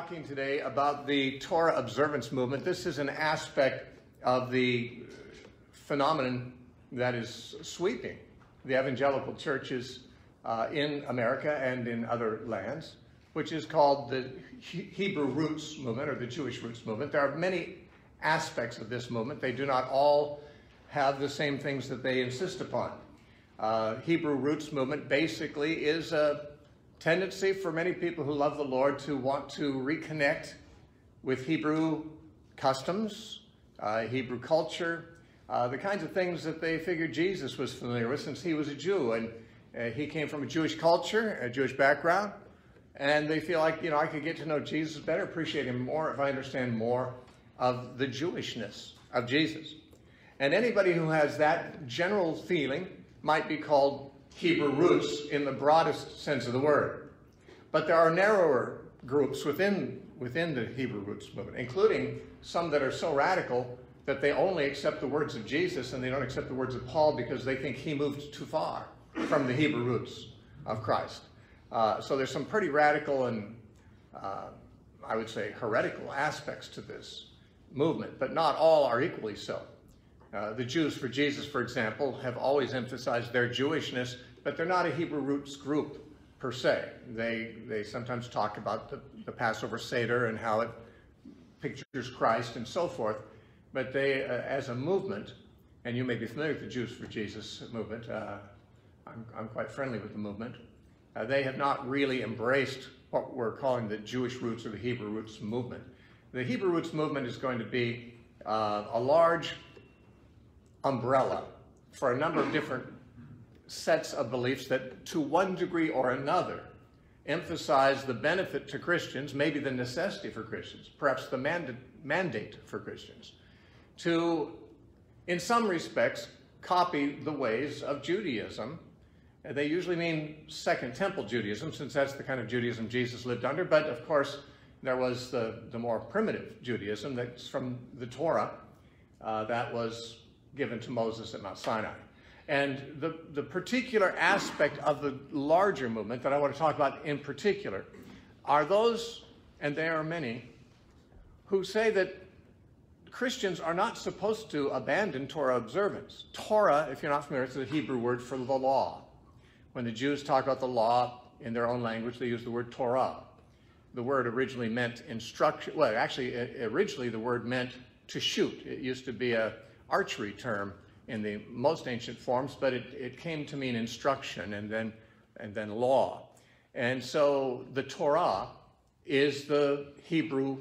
talking today about the Torah observance movement. This is an aspect of the phenomenon that is sweeping the evangelical churches uh, in America and in other lands, which is called the Hebrew roots movement or the Jewish roots movement. There are many aspects of this movement. They do not all have the same things that they insist upon. Uh, Hebrew roots movement basically is a tendency for many people who love the Lord to want to reconnect with Hebrew customs, uh, Hebrew culture, uh, the kinds of things that they figured Jesus was familiar with since he was a Jew. And uh, he came from a Jewish culture, a Jewish background. And they feel like, you know, I could get to know Jesus better, appreciate him more if I understand more of the Jewishness of Jesus. And anybody who has that general feeling might be called Hebrew roots in the broadest sense of the word. But there are narrower groups within, within the Hebrew roots movement, including some that are so radical that they only accept the words of Jesus and they don't accept the words of Paul because they think he moved too far from the Hebrew roots of Christ. Uh, so there's some pretty radical and, uh, I would say, heretical aspects to this movement, but not all are equally so. Uh, the Jews for Jesus, for example, have always emphasized their Jewishness, but they're not a Hebrew roots group per se. They, they sometimes talk about the, the Passover Seder and how it pictures Christ and so forth, but they, uh, as a movement, and you may be familiar with the Jews for Jesus movement, uh, I'm, I'm, quite friendly with the movement, uh, they have not really embraced what we're calling the Jewish roots or the Hebrew roots movement. The Hebrew roots movement is going to be uh, a large umbrella for a number of different sets of beliefs that to one degree or another emphasize the benefit to Christians, maybe the necessity for Christians, perhaps the manda mandate for Christians, to, in some respects, copy the ways of Judaism. They usually mean Second Temple Judaism, since that's the kind of Judaism Jesus lived under, but of course, there was the, the more primitive Judaism that's from the Torah uh, that was given to Moses at Mount Sinai. And the, the particular aspect of the larger movement that I want to talk about in particular are those, and there are many, who say that Christians are not supposed to abandon Torah observance. Torah, if you're not familiar, it's the Hebrew word for the law. When the Jews talk about the law in their own language, they use the word Torah. The word originally meant instruction. Well, actually, uh, originally the word meant to shoot. It used to be a archery term in the most ancient forms, but it, it came to mean instruction and then, and then law. And so the Torah is the Hebrew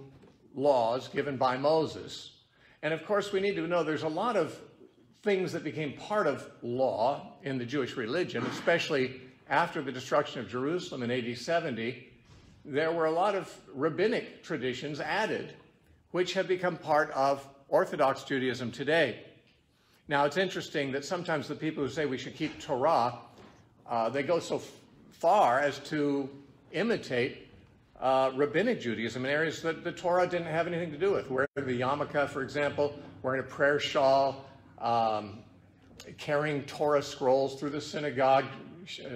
laws given by Moses. And of course, we need to know there's a lot of things that became part of law in the Jewish religion, especially after the destruction of Jerusalem in AD 70. There were a lot of rabbinic traditions added, which have become part of Orthodox Judaism today. Now, it's interesting that sometimes the people who say we should keep Torah, uh, they go so far as to imitate uh, rabbinic Judaism in areas that the Torah didn't have anything to do with. Wearing the yarmulke, for example, wearing a prayer shawl, um, carrying Torah scrolls through the synagogue,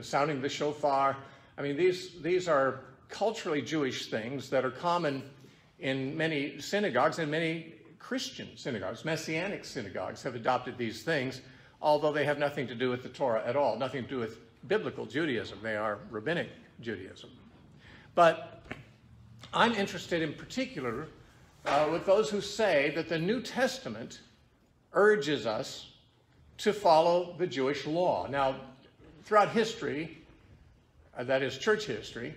sounding the shofar. I mean, these, these are culturally Jewish things that are common in many synagogues and many Christian synagogues, Messianic synagogues have adopted these things, although they have nothing to do with the Torah at all, nothing to do with biblical Judaism. They are rabbinic Judaism. But I'm interested in particular uh, with those who say that the New Testament urges us to follow the Jewish law. Now, throughout history, uh, that is church history,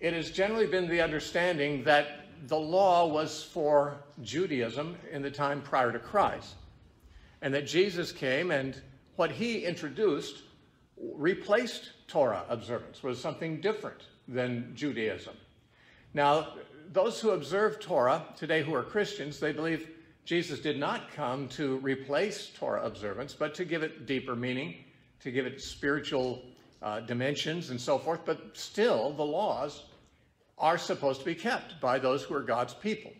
it has generally been the understanding that the law was for Judaism in the time prior to Christ. And that Jesus came and what he introduced replaced Torah observance, was something different than Judaism. Now, those who observe Torah today who are Christians, they believe Jesus did not come to replace Torah observance, but to give it deeper meaning, to give it spiritual uh, dimensions and so forth. But still, the laws are supposed to be kept by those who are God's people.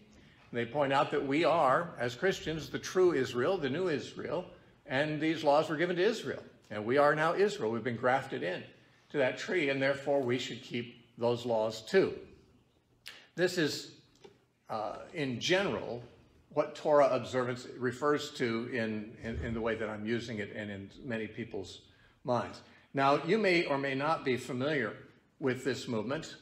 And they point out that we are, as Christians, the true Israel, the new Israel, and these laws were given to Israel. And we are now Israel. We've been grafted in to that tree, and therefore we should keep those laws too. This is, uh, in general, what Torah observance refers to in, in, in, the way that I'm using it and in many people's minds. Now, you may or may not be familiar with this movement.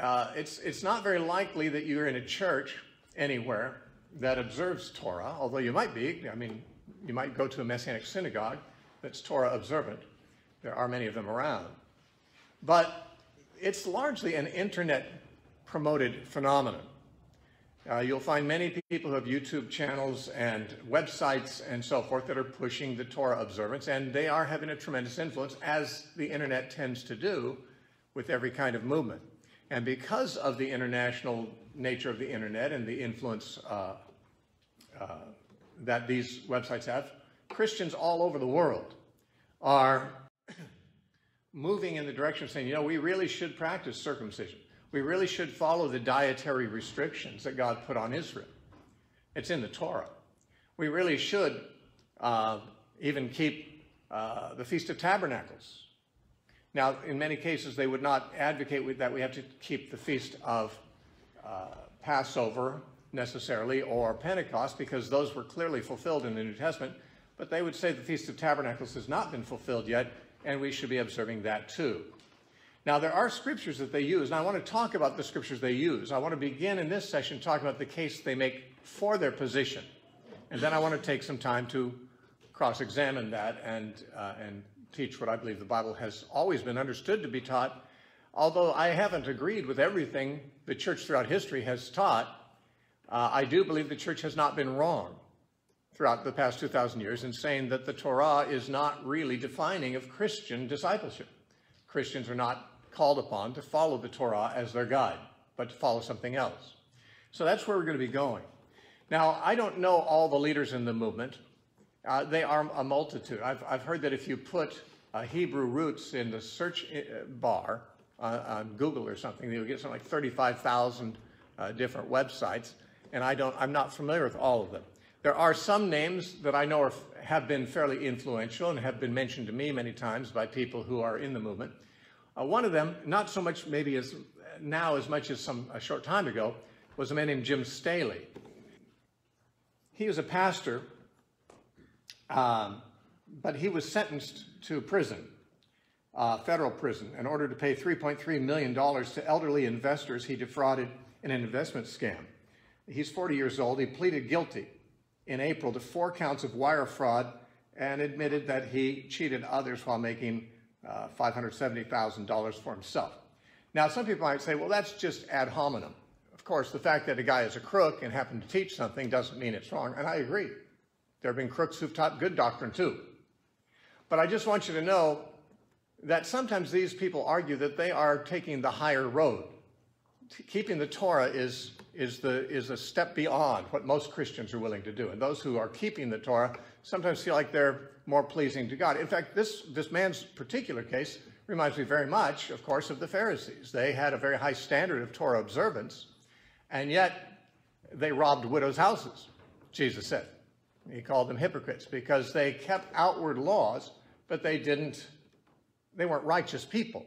Uh, it's, it's not very likely that you're in a church anywhere that observes Torah, although you might be. I mean, you might go to a Messianic synagogue that's Torah observant. There are many of them around. But it's largely an internet promoted phenomenon. Uh, you'll find many people who have YouTube channels and websites and so forth that are pushing the Torah observance, and they are having a tremendous influence, as the internet tends to do with every kind of movement. And because of the international nature of the internet and the influence uh, uh, that these websites have, Christians all over the world are moving in the direction of saying, you know, we really should practice circumcision. We really should follow the dietary restrictions that God put on Israel. It's in the Torah. We really should uh, even keep uh, the Feast of Tabernacles. Now, in many cases, they would not advocate that we have to keep the Feast of uh, Passover necessarily or Pentecost because those were clearly fulfilled in the New Testament, but they would say the Feast of Tabernacles has not been fulfilled yet, and we should be observing that too. Now, there are scriptures that they use, and I want to talk about the scriptures they use. I want to begin in this session talking about the case they make for their position. And then I want to take some time to cross examine that and, uh, and teach what I believe the Bible has always been understood to be taught. Although I haven't agreed with everything the church throughout history has taught, uh, I do believe the church has not been wrong throughout the past 2,000 years in saying that the Torah is not really defining of Christian discipleship. Christians are not called upon to follow the Torah as their guide, but to follow something else. So that's where we're going to be going. Now, I don't know all the leaders in the movement. Uh, they are a multitude. I've, I've heard that if you put uh, Hebrew roots in the search uh, bar uh, on Google or something, you'll get something like 35,000 uh, different websites, and I don't, I'm not familiar with all of them. There are some names that I know are, have been fairly influential and have been mentioned to me many times by people who are in the movement. Uh, one of them, not so much maybe as now as much as some a short time ago, was a man named Jim Staley. He was a pastor, um, but he was sentenced to prison, uh, federal prison, in order to pay $3.3 million to elderly investors he defrauded in an investment scam. He's 40 years old. He pleaded guilty in April to four counts of wire fraud and admitted that he cheated others while making uh, $570,000 for himself. Now, some people might say, well, that's just ad hominem. Of course, the fact that a guy is a crook and happened to teach something doesn't mean it's wrong, and I agree. There have been crooks who've taught good doctrine too. But I just want you to know that sometimes these people argue that they are taking the higher road. Keeping the Torah is, is, the, is a step beyond what most Christians are willing to do. And those who are keeping the Torah sometimes feel like they're more pleasing to God. In fact, this, this man's particular case reminds me very much, of course, of the Pharisees. They had a very high standard of Torah observance, and yet they robbed widows' houses, Jesus said. He called them hypocrites because they kept outward laws, but they didn't, they weren't righteous people.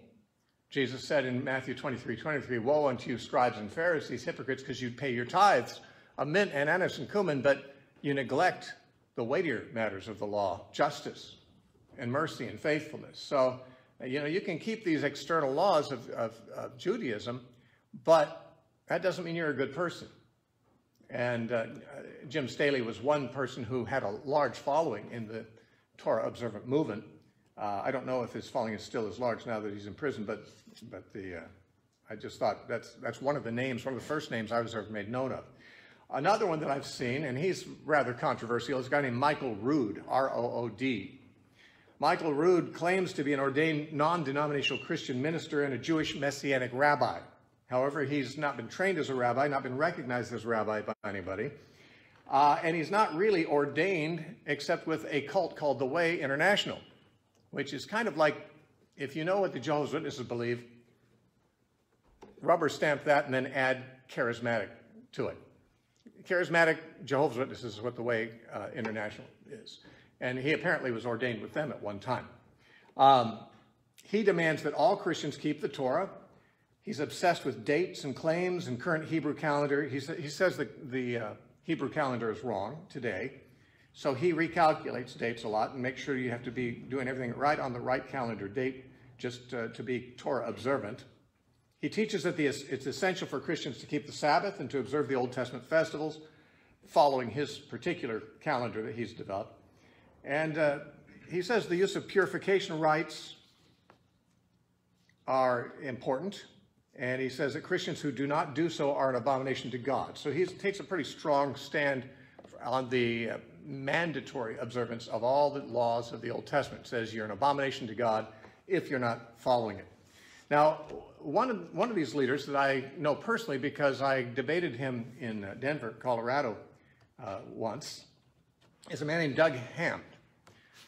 Jesus said in Matthew 23, 23, Woe unto you, scribes and Pharisees, hypocrites, because you pay your tithes of mint and anise and cumin, but you neglect the weightier matters of the law, justice and mercy and faithfulness. So, you know, you can keep these external laws of, of, of Judaism, but that doesn't mean you're a good person. And uh, Jim Staley was one person who had a large following in the Torah observant movement. Uh, I don't know if his following is still as large now that he's in prison, but but the uh, I just thought that's that's one of the names, one of the first names I was ever made known of. Another one that I've seen, and he's rather controversial, is a guy named Michael Rood, R O O D. Michael Rood claims to be an ordained non denominational Christian minister and a Jewish messianic rabbi. However, he's not been trained as a rabbi, not been recognized as a rabbi by anybody. Uh, and he's not really ordained except with a cult called the Way International, which is kind of like if you know what the Jehovah's Witnesses believe, rubber stamp that and then add charismatic to it charismatic Jehovah's Witnesses is what the Way uh, International is. And he apparently was ordained with them at one time. Um, he demands that all Christians keep the Torah He's obsessed with dates and claims and current Hebrew calendar. He, sa- he says that the uh, Hebrew calendar is wrong today. So he recalculates dates a lot and makes sure you have to be doing everything right on the right calendar date just uh, to be Torah observant. He teaches that the, it's essential for Christians to keep the Sabbath and to observe the Old Testament festivals, following his particular calendar that he's developed. And uh, he says the use of purification rites are important. And he says that Christians who do not do so are an abomination to God. So he takes a pretty strong stand on the uh, mandatory observance of all the laws of the Old Testament. It says you're an abomination to God if you're not following it. Now, one of, one of these leaders that I know personally because I debated him in uh, Denver, Colorado uh, once, is a man named Doug Hamp,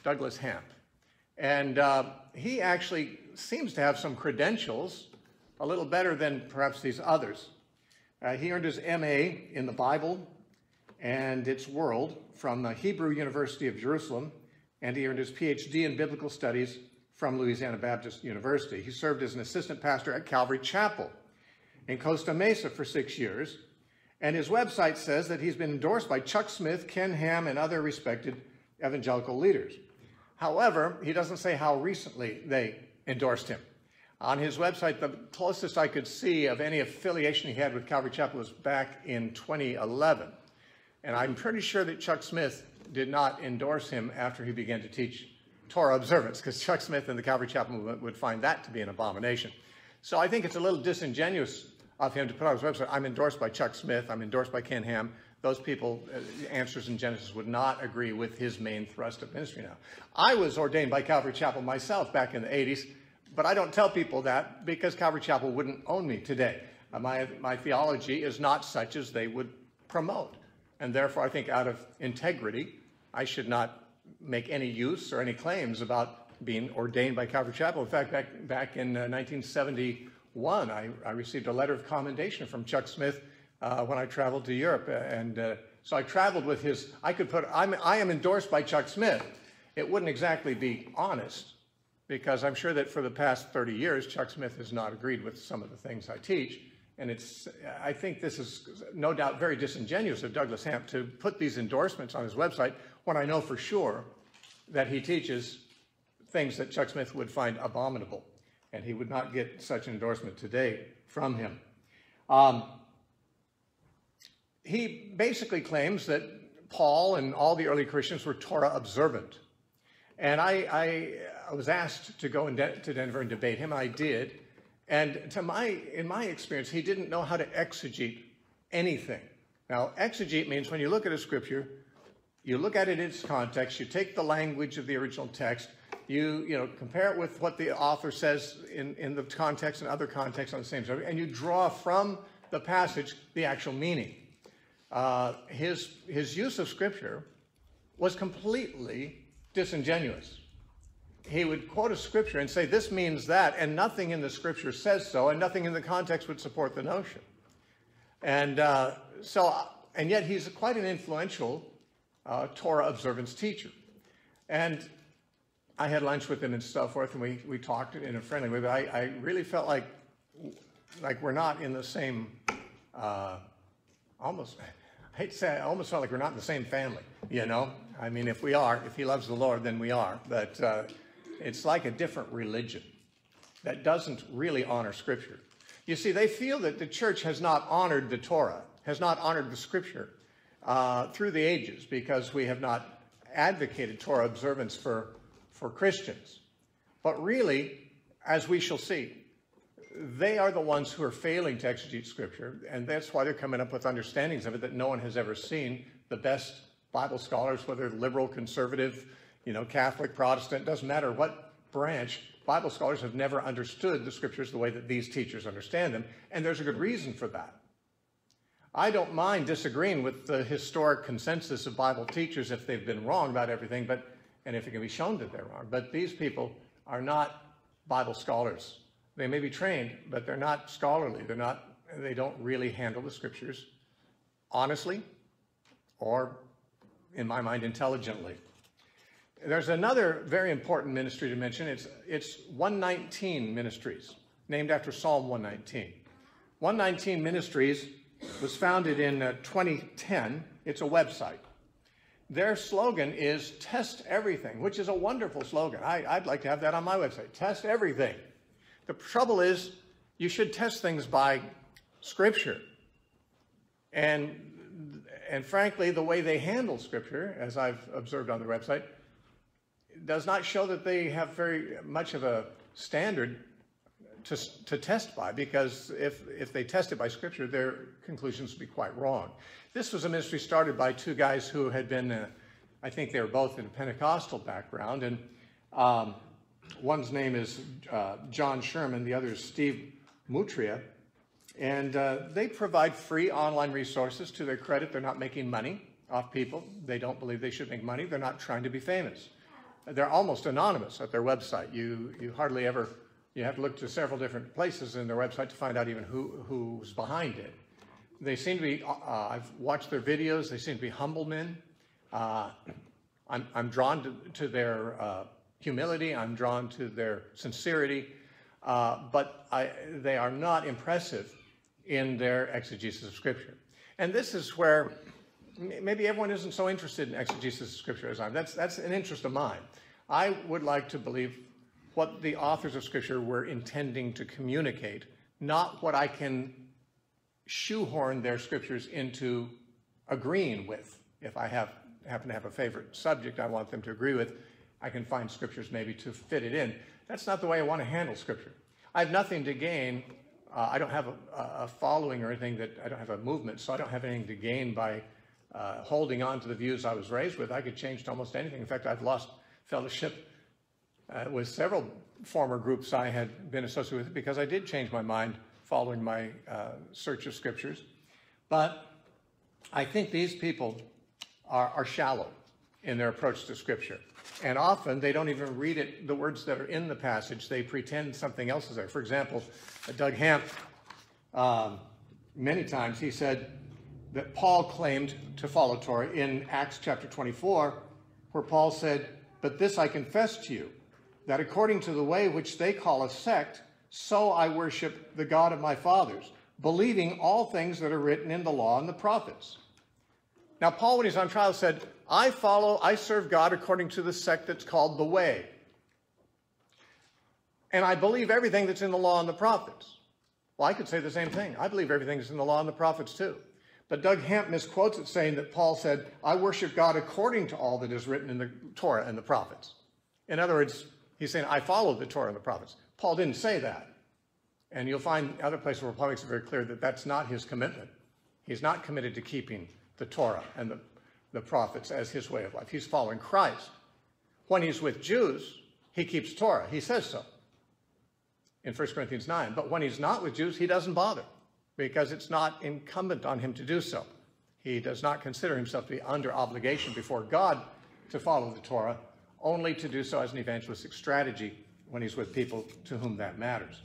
Douglas Hamp. And uh, he actually seems to have some credentials a little better than perhaps these others. Uh, he earned his MA in the Bible and its world from the Hebrew University of Jerusalem, and he earned his PhD in biblical studies from Louisiana Baptist University. He served as an assistant pastor at Calvary Chapel in Costa Mesa for six years, and his website says that he's been endorsed by Chuck Smith, Ken Ham, and other respected evangelical leaders. However, he doesn't say how recently they endorsed him. On his website, the closest I could see of any affiliation he had with Calvary Chapel was back in 2011. And I'm pretty sure that Chuck Smith did not endorse him after he began to teach Torah observance, because Chuck Smith and the Calvary Chapel movement would find that to be an abomination. So I think it's a little disingenuous of him to put on his website, I'm endorsed by Chuck Smith, I'm endorsed by Ken Ham. Those people, uh, answers in Genesis, would not agree with his main thrust of ministry now. I was ordained by Calvary Chapel myself back in the 80s, but I don't tell people that because Calvary Chapel wouldn't own me today. Uh, my, my theology is not such as they would promote. And therefore, I think out of integrity, I should not make any use or any claims about being ordained by Calvary Chapel. In fact, back, back in uh, 1971, I, I, received a letter of commendation from Chuck Smith uh, when I traveled to Europe. And uh, so I traveled with his, I could put, I'm, I am endorsed by Chuck Smith. It wouldn't exactly be honest because I'm sure that for the past 30 years, Chuck Smith has not agreed with some of the things I teach. And it's, I think this is no doubt very disingenuous of Douglas Hamp to put these endorsements on his website when I know for sure that he teaches things that Chuck Smith would find abominable. And he would not get such endorsement today from him. Um, he basically claims that Paul and all the early Christians were Torah observant. And I, I, I was asked to go De- to Denver and debate him. I did. And to my, in my experience, he didn't know how to exegete anything. Now, exegete means when you look at a scripture, you look at it in its context, you take the language of the original text, you, you know, compare it with what the author says in, in the context and other contexts on the same subject, and you draw from the passage the actual meaning. Uh, his, his use of scripture was completely disingenuous he would quote a scripture and say, This means that, and nothing in the scripture says so, and nothing in the context would support the notion. And uh, so, and yet he's quite an influential uh, Torah observance teacher. And I had lunch with him and so forth, and we, we talked in a friendly way, but I, I really felt like, like we're not in the same, uh, almost, I hate to say, I almost felt like we're not in the same family, you know? I mean, if we are, if he loves the Lord, then we are. But uh, it's like a different religion that doesn't really honor Scripture. You see, they feel that the church has not honored the Torah, has not honored the Scripture uh, through the ages because we have not advocated Torah observance for, for Christians. But really, as we shall see, they are the ones who are failing to exegete Scripture, and that's why they're coming up with understandings of it that no one has ever seen. The best Bible scholars, whether liberal, conservative, you know, Catholic, Protestant, doesn't matter what branch, Bible scholars have never understood the scriptures the way that these teachers understand them, and there's a good reason for that. I don't mind disagreeing with the historic consensus of Bible teachers if they've been wrong about everything, but and if it can be shown that they're wrong. But these people are not Bible scholars. They may be trained, but they're not scholarly. They're not. They don't really handle the scriptures honestly, or, in my mind, intelligently. There's another very important ministry to mention. It's, it's 119 Ministries. named after Psalm 119. 119 Ministries was founded in uh, 2010. It's a website. Their slogan is test everything, which is a wonderful slogan. I, would like to have that on my website. Test everything. The trouble is, you should test things by scripture. And, and frankly, the way they handle scripture, as I've observed on their website, does not show that they have very much of a standard to, to test by because if, if they test it by scripture, their conclusions would be quite wrong. This was a ministry started by two guys who had been, uh, I think they were both in a Pentecostal background, and um, one's name is uh, John Sherman, the other is Steve Moutria, and uh, they provide free online resources to their credit. They're not making money off people. They don't believe they should make money. They're not trying to be famous. They're almost anonymous at their website. You, you hardly ever you have to look to several different places in their website to find out even who, who's behind it. They seem to be, uh, uh, I've watched their videos, they seem to be humble men. Uh, I'm, I'm drawn to, to their uh, humility, I'm drawn to their sincerity, uh, but I, they are not impressive in their exegesis of Scripture. And this is where maybe everyone isn't so interested in exegesis of Scripture as I am. That's, that's an interest of mine. I would like to believe what the authors of Scripture were intending to communicate, not what I can shoehorn their scriptures into agreeing with. If I have, happen to have a favorite subject I want them to agree with, I can find scriptures maybe to fit it in. That's not the way I want to handle Scripture. I have nothing to gain. Uh, I don't have a, a, following or anything that I don't have a movement, so I don't have anything to gain by uh, holding on to the views I was raised with. I could change to almost anything. In fact, I've lost fellowship uh, with several former groups I had been associated with because I did change my mind following my uh, search of scriptures. But I think these people are, are shallow in their approach to scripture. And often they don't even read it, the words that are in the passage, they pretend something else is there. For example, Doug Hamp, um, many times he said that Paul claimed to follow Torah in Acts chapter 24, where Paul said, But this I confess to you, that according to the way which they call a sect, so I worship the God of my fathers, believing all things that are written in the law and the prophets. Now, Paul, when he's on trial, said, I follow, I serve God according to the sect that's called the way. And I believe everything that's in the law and the prophets. Well, I could say the same thing. I believe everything that's in the law and the prophets too. But Doug Hamp misquotes it saying that Paul said, I worship God according to all that is written in the Torah and the prophets. In other words, He's saying, I follow the Torah and the prophets. Paul didn't say that. And you'll find other places where Paul makes it very clear that that's not his commitment. He's not committed to keeping the Torah and the, the prophets as his way of life. He's following Christ. When he's with Jews, he keeps Torah. He says so in 1 Corinthians 9. But when he's not with Jews, he doesn't bother because it's not incumbent on him to do so. He does not consider himself to be under obligation before God to follow the Torah only to do so as an evangelistic strategy when he's with people to whom that matters.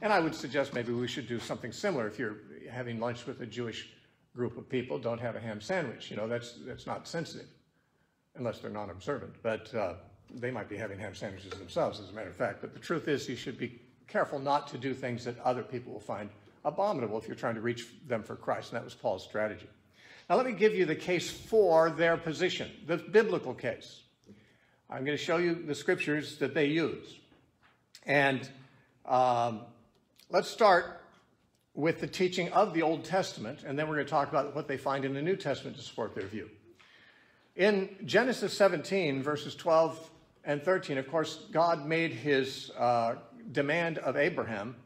And I would suggest maybe we should do something similar. If you're having lunch with a Jewish group of people, don't have a ham sandwich. You know, that's, that's not sensitive, unless they're non-observant. But uh, they might be having ham sandwiches themselves, as a matter of fact. But the truth is, you should be careful not to do things that other people will find abominable if you're trying to reach them for Christ. And that was Paul's strategy. Now, let me give you the case for their position, the biblical case. I'm going to show you the scriptures that they use. And um, let's start with the teaching of the Old Testament, and then we're going to talk about what they find in the New Testament to support their view. In Genesis 17, verses 12 and 13, of course, God made his uh, demand of Abraham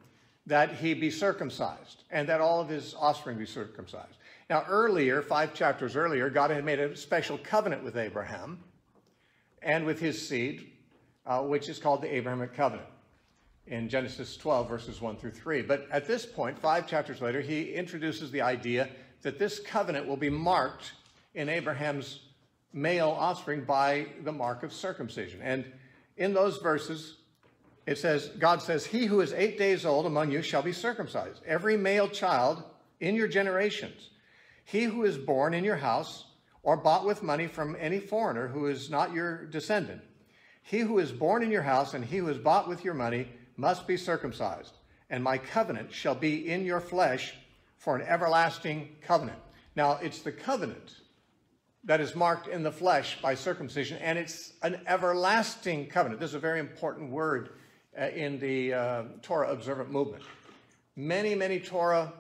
that he be circumcised and that all of his offspring be circumcised. Now, earlier, five chapters earlier, God had made a special covenant with Abraham and with his seed, uh, which is called the Abrahamic covenant in Genesis 12, verses 1 through 3. But at this point, five chapters later, he introduces the idea that this covenant will be marked in Abraham's male offspring by the mark of circumcision. And in those verses, it says, God says, He who is eight days old among you shall be circumcised, every male child in your generations. He who is born in your house or bought with money from any foreigner who is not your descendant. He who is born in your house and he who is bought with your money must be circumcised. and my covenant shall be in your flesh for an everlasting covenant. Now, it's the covenant that is marked in the flesh by circumcision, and it's an everlasting covenant. This is a very important word in the uh, Torah observant movement. Many, many Torah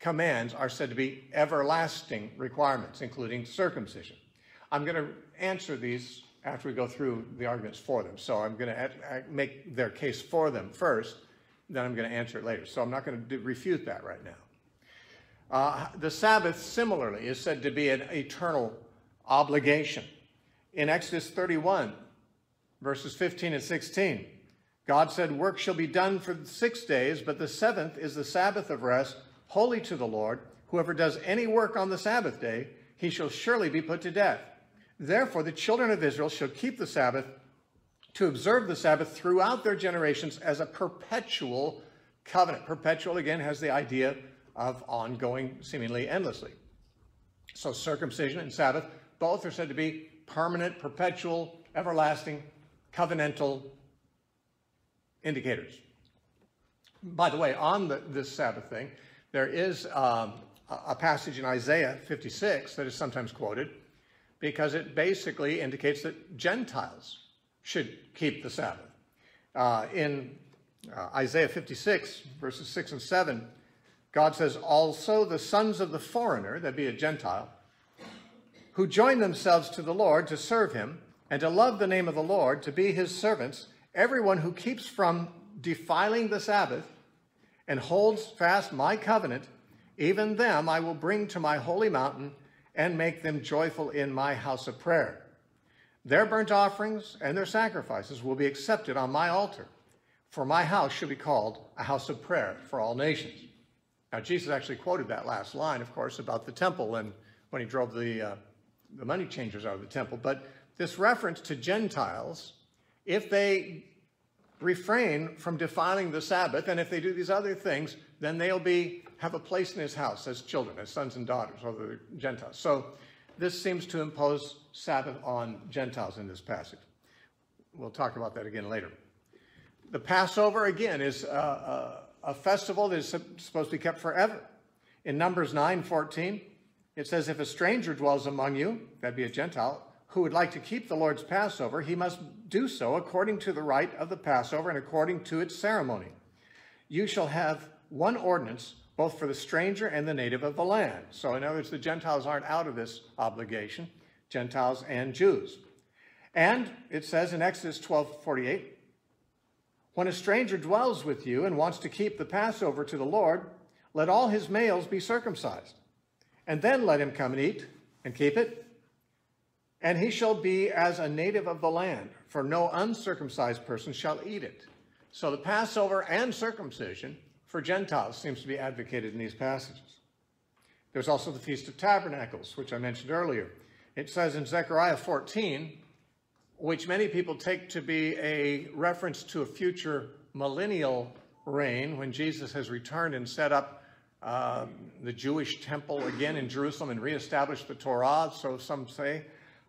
commands are said to be everlasting requirements, including circumcision. I'm going to answer these after we go through the arguments for them. So I'm going to make their case for them first, then I'm going to answer it later. So I'm not going to refute that right now. Uh, the Sabbath, similarly, is said to be an eternal obligation. In Exodus 31, verses 15 and 16, God said, Work shall be done for six days, but the seventh is the Sabbath of rest, holy to the Lord. Whoever does any work on the Sabbath day, he shall surely be put to death. Therefore, the children of Israel shall keep the Sabbath to observe the Sabbath throughout their generations as a perpetual covenant. Perpetual, again, has the idea of ongoing, seemingly endlessly. So, circumcision and Sabbath both are said to be permanent, perpetual, everlasting, covenantal indicators. By the way, on the, this Sabbath thing, there is um, a passage in Isaiah 56 that is sometimes quoted because it basically indicates that Gentiles should keep the Sabbath. Uh, in uh, Isaiah 56, verses 6 and 7, God says, Also the sons of the foreigner, that be a Gentile, who join themselves to the Lord to serve him and to love the name of the Lord, to be his servants, everyone who keeps from defiling the Sabbath and holds fast my covenant, even them I will bring to my holy mountain and make them joyful in my house of prayer. Their burnt offerings and their sacrifices will be accepted on my altar, for my house shall be called a house of prayer for all nations. Now, Jesus actually quoted that last line, of course, about the temple and when he drove the uh, the money changers out of the temple. But this reference to Gentiles, if they refrain from defiling the Sabbath, and if they do these other things, then they'll be have a place in his house as children, as sons and daughters of the Gentiles. So this seems to impose Sabbath on Gentiles in this passage. We'll talk about that again later. The Passover, again, is a, a, a festival that is supposed to be kept forever. In Numbers 9 14, it says, If a stranger dwells among you, that'd be a Gentile, who would like to keep the Lord's Passover, he must do so according to the rite of the Passover and according to its ceremony. You shall have one ordinance both for the stranger and the native of the land. So, in other words, the Gentiles aren't out of this obligation, Gentiles and Jews. And it says in Exodus 12 48, when a stranger dwells with you and wants to keep the Passover to the Lord, let all his males be circumcised and then let him come and eat and keep it. And he shall be as a native of the land, for no uncircumcised person shall eat it. So the Passover and circumcision for Gentiles seems to be advocated in these passages. There's also the Feast of Tabernacles, which I mentioned earlier. It says in Zechariah 14, which many people take to be a reference to a future millennial reign when Jesus has returned and set up um, the Jewish temple again in Jerusalem and reestablished the Torah, so some say.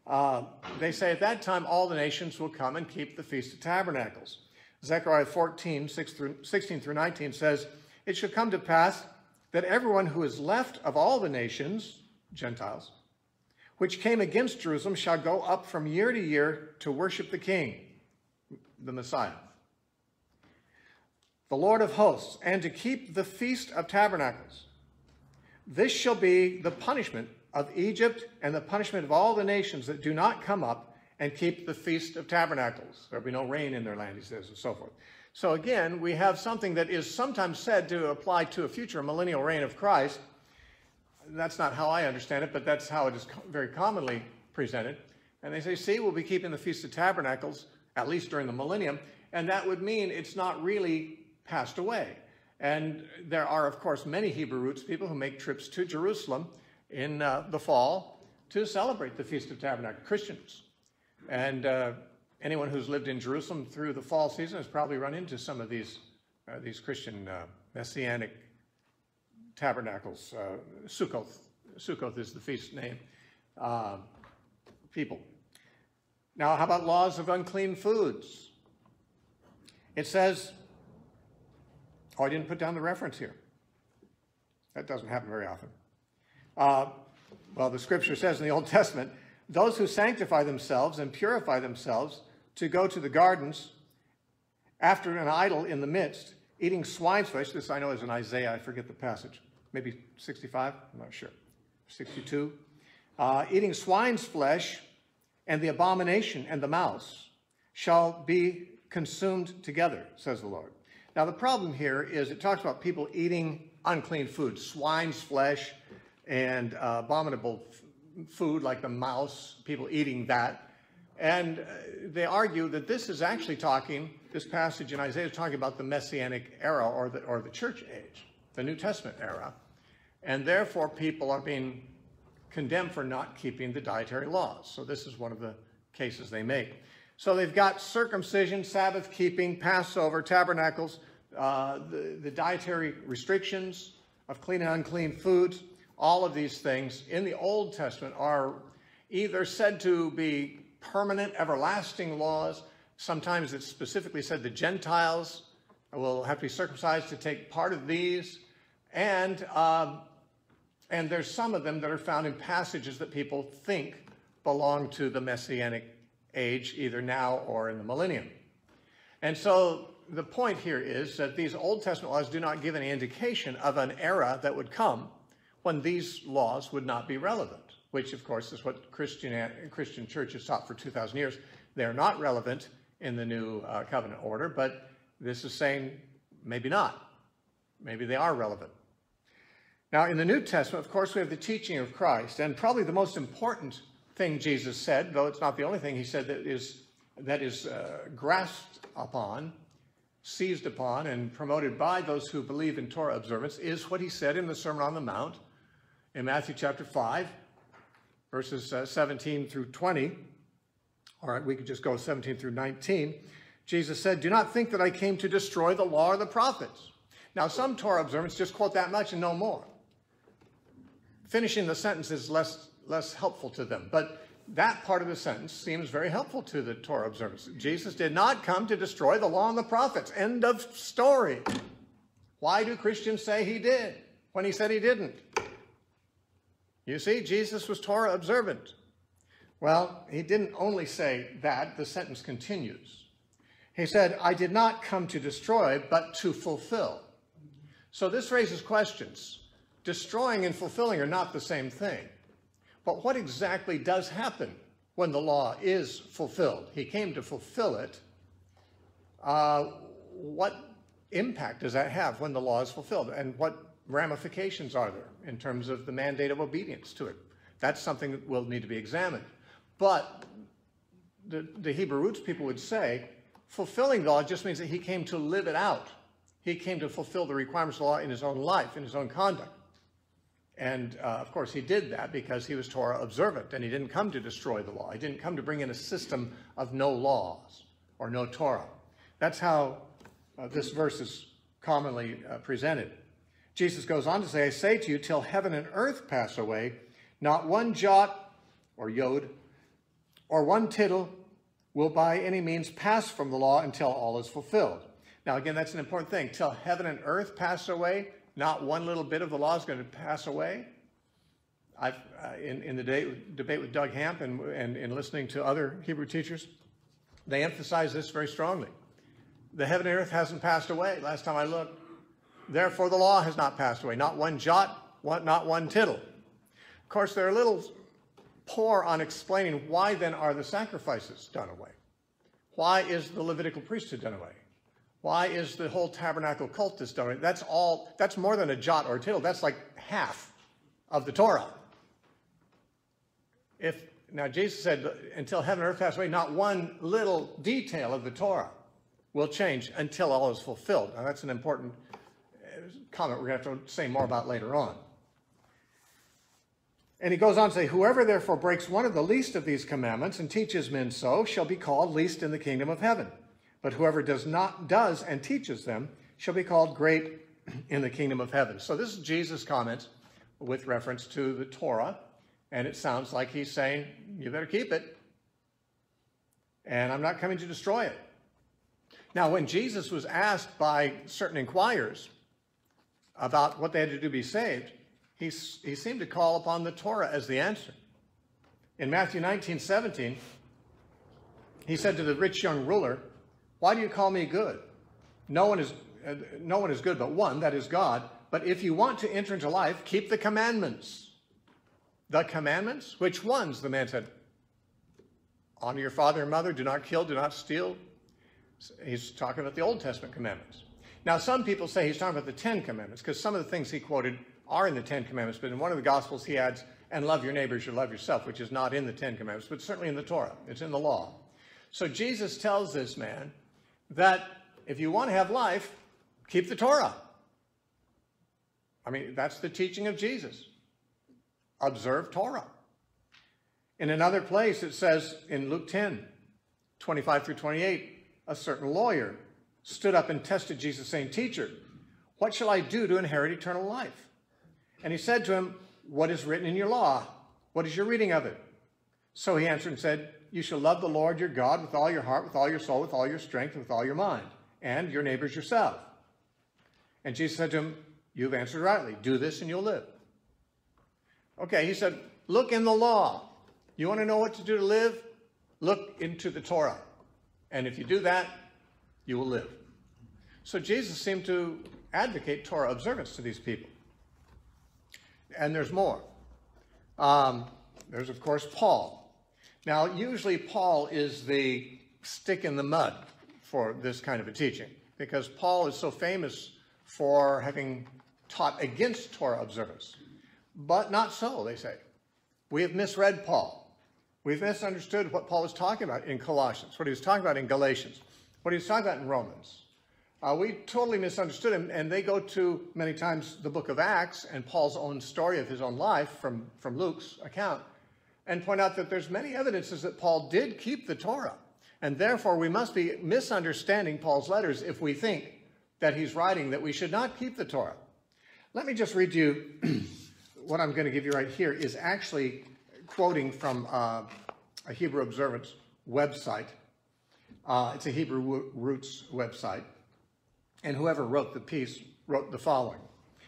Uh, they say at that time all the nations will come and keep the Feast of Tabernacles. Zechariah 14, 6 through, 16 through 19 says, It shall come to pass that everyone who is left of all the nations, Gentiles, which came against Jerusalem shall go up from year to year to worship the King, the Messiah the Lord of hosts, and to keep the Feast of Tabernacles. This shall be the punishment of Egypt and the punishment of all the nations that do not come up and keep the Feast of Tabernacles. There'll be no rain in their land, he says, and so forth. So again, we have something that is sometimes said to apply to a future millennial reign of Christ. That's not how I understand it, but that's how it is very commonly presented. And they say, see, we'll be keeping the Feast of Tabernacles, at least during the millennium, and that would mean it's not really passed away. And there are, of course, many Hebrew roots people who make trips to Jerusalem in uh, the fall to celebrate the Feast of Tabernacle, Christians. And uh, anyone who's lived in Jerusalem through the fall season has probably run into some of these, uh, these Christian uh, messianic tabernacles. Uh, Sukkoth, Sukkoth is the feast name. Uh, people. Now, how about laws of unclean foods? It says Oh, I didn't put down the reference here. That doesn't happen very often. Uh, well, the scripture says in the Old Testament, those who sanctify themselves and purify themselves to go to the gardens after an idol in the midst, eating swine's flesh. This I know is in Isaiah, I forget the passage. Maybe 65? I'm not sure. 62. Uh, eating swine's flesh and the abomination and the mouse shall be consumed together, says the Lord. Now, the problem here is it talks about people eating unclean food, swine's flesh and uh, abominable food like the mouse, people eating that. And uh, they argue that this is actually talking, this passage in Isaiah is talking about the Messianic era or the, or the church age, the New Testament era. And therefore, people are being condemned for not keeping the dietary laws. So, this is one of the cases they make. So, they've got circumcision, Sabbath keeping, Passover, tabernacles, uh, the, the dietary restrictions of clean and unclean foods. All of these things in the Old Testament are either said to be permanent, everlasting laws. Sometimes it's specifically said the Gentiles will have to be circumcised to take part of these. And, uh, and there's some of them that are found in passages that people think belong to the Messianic age, either now or in the millennium. And so the point here is that these Old Testament laws do not give any indication of an era that would come when these laws would not be relevant, which, of course, is what Christian, Christian churches taught for 2,000 years. They're not relevant in the new uh, covenant order, but this is saying maybe not. Maybe they are relevant. Now, in the New Testament, of course, we have the teaching of Christ, and probably the most important thing Jesus said, though it's not the only thing he said that is, that is uh, grasped upon, seized upon, and promoted by those who believe in Torah observance, is what he said in the Sermon on the Mount in Matthew chapter 5, verses uh, 17 through 20. All right, we could just go 17 through 19. Jesus said, Do not think that I came to destroy the law or the prophets. Now, some Torah observants just quote that much and no more. Finishing the sentence is less, less helpful to them, but that part of the sentence seems very helpful to the Torah observants. Jesus did not come to destroy the law and the prophets. End of story. Why do Christians say he did when he said he didn't? You see, Jesus was Torah observant. Well, he didn't only say that, the sentence continues. He said, I did not come to destroy, but to fulfill. So this raises questions. Destroying and fulfilling are not the same thing. But what exactly does happen when the law is fulfilled? He came to fulfill it. Uh, what impact does that have when the law is fulfilled? And what ramifications are there in terms of the mandate of obedience to it? That's something that will need to be examined. But the, the Hebrew roots people would say, fulfilling the law just means that he came to live it out. He came to fulfill the requirements of the law in his own life, in his own conduct. And uh, of course, he did that because he was Torah observant and he didn't come to destroy the law. He didn't come to bring in a system of no laws or no Torah. That's how uh, this verse is commonly uh, presented. Jesus goes on to say, I say to you, till heaven and earth pass away, not one jot or yod or one tittle will by any means pass from the law until all is fulfilled. Now, again, that's an important thing. Till heaven and earth pass away, not one little bit of the law is going to pass away. I've, uh, in, in the day, debate with Doug Hamp and, and in listening to other Hebrew teachers, they emphasize this very strongly. The heaven and earth hasn't passed away. Last time I looked, Therefore, the law has not passed away, not one jot, not one tittle. Of course, they're a little poor on explaining why then are the sacrifices done away? Why is the Levitical priesthood done away? Why is the whole tabernacle cultus done away? That's all, that's more than a jot or a tittle. That's like half of the Torah. If now Jesus said, until heaven and earth pass away, not one little detail of the Torah will change until all is fulfilled. Now that's an important comment we're going to have to say more about later on. And he goes on to say, Whoever therefore breaks one of the least of these commandments and teaches men so shall be called least in the kingdom of heaven. But whoever does not does and teaches them shall be called great in the kingdom of heaven. So this is Jesus' comments with reference to the Torah. And it sounds like he's saying, you better keep it. And I'm not coming to destroy it. Now, when Jesus was asked by certain inquirers about what they had to do to be saved, he, he seemed to call upon the Torah as the answer. In Matthew 19, 17, he said to the rich young ruler, Why do you call me good? No one is, uh, no one is good but one, that is God. But if you want to enter into life, keep the commandments. The commandments? Which ones? The man said, Honor your father and mother, do not kill, do not steal. He's talking about the Old Testament commandments. Now, some people say he's talking about the Ten Commandments because some of the things he quoted are in the Ten Commandments, but in one of the Gospels he adds, and love your neighbors, you love yourself, which is not in the Ten Commandments, but certainly in the Torah. It's in the law. So Jesus tells this man that if you want to have life, keep the Torah. I mean, that's the teaching of Jesus. Observe Torah. In another place, it says in Luke 10, 25 through 28, a certain lawyer stood up and tested Jesus, saying, Teacher, what shall I do to inherit eternal life? And he said to him, What is written in your law? What is your reading of it? So he answered and said, You shall love the Lord your God with all your heart, with all your soul, with all your strength, and with all your mind, and your neighbors yourself. And Jesus said to him, You've answered rightly. Do this and you'll live. Okay, he said, Look in the law. You want to know what to do to live? Look into the Torah. And if you do that, you will live. So Jesus seemed to advocate Torah observance to these people. And there's more. Um, there's, of course, Paul. Now, usually Paul is the stick in the mud for this kind of a teaching because Paul is so famous for having taught against Torah observance. But not so, they say. We have misread Paul. We've misunderstood what Paul was talking about in Colossians, what he was talking about in Galatians, what he was talking about in Romans. Uh, we totally misunderstood him, and they go to many times the book of Acts and Paul's own story of his own life from, from Luke's account, and point out that there's many evidences that Paul did keep the Torah. And therefore, we must be misunderstanding Paul's letters if we think that he's writing that we should not keep the Torah. Let me just read you what I'm going to give you right here is actually quoting from uh, a Hebrew Observance website. Uh, it's a Hebrew Roots website. And whoever wrote the piece wrote the following.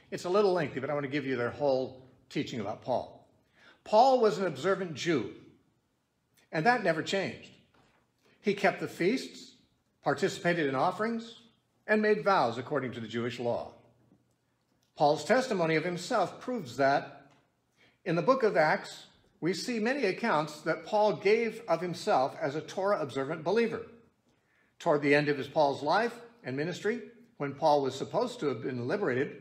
It's a little lengthy, but I want to give you their whole teaching about Paul. Paul was an observant Jew, and that never changed. He kept the feasts, participated in offerings, and made vows according to the Jewish law. Paul's testimony of himself proves that. In the book of Acts, we see many accounts that Paul gave of himself as a Torah observant believer. Toward the end of his Paul's life and ministry, when Paul was supposed to have been liberated,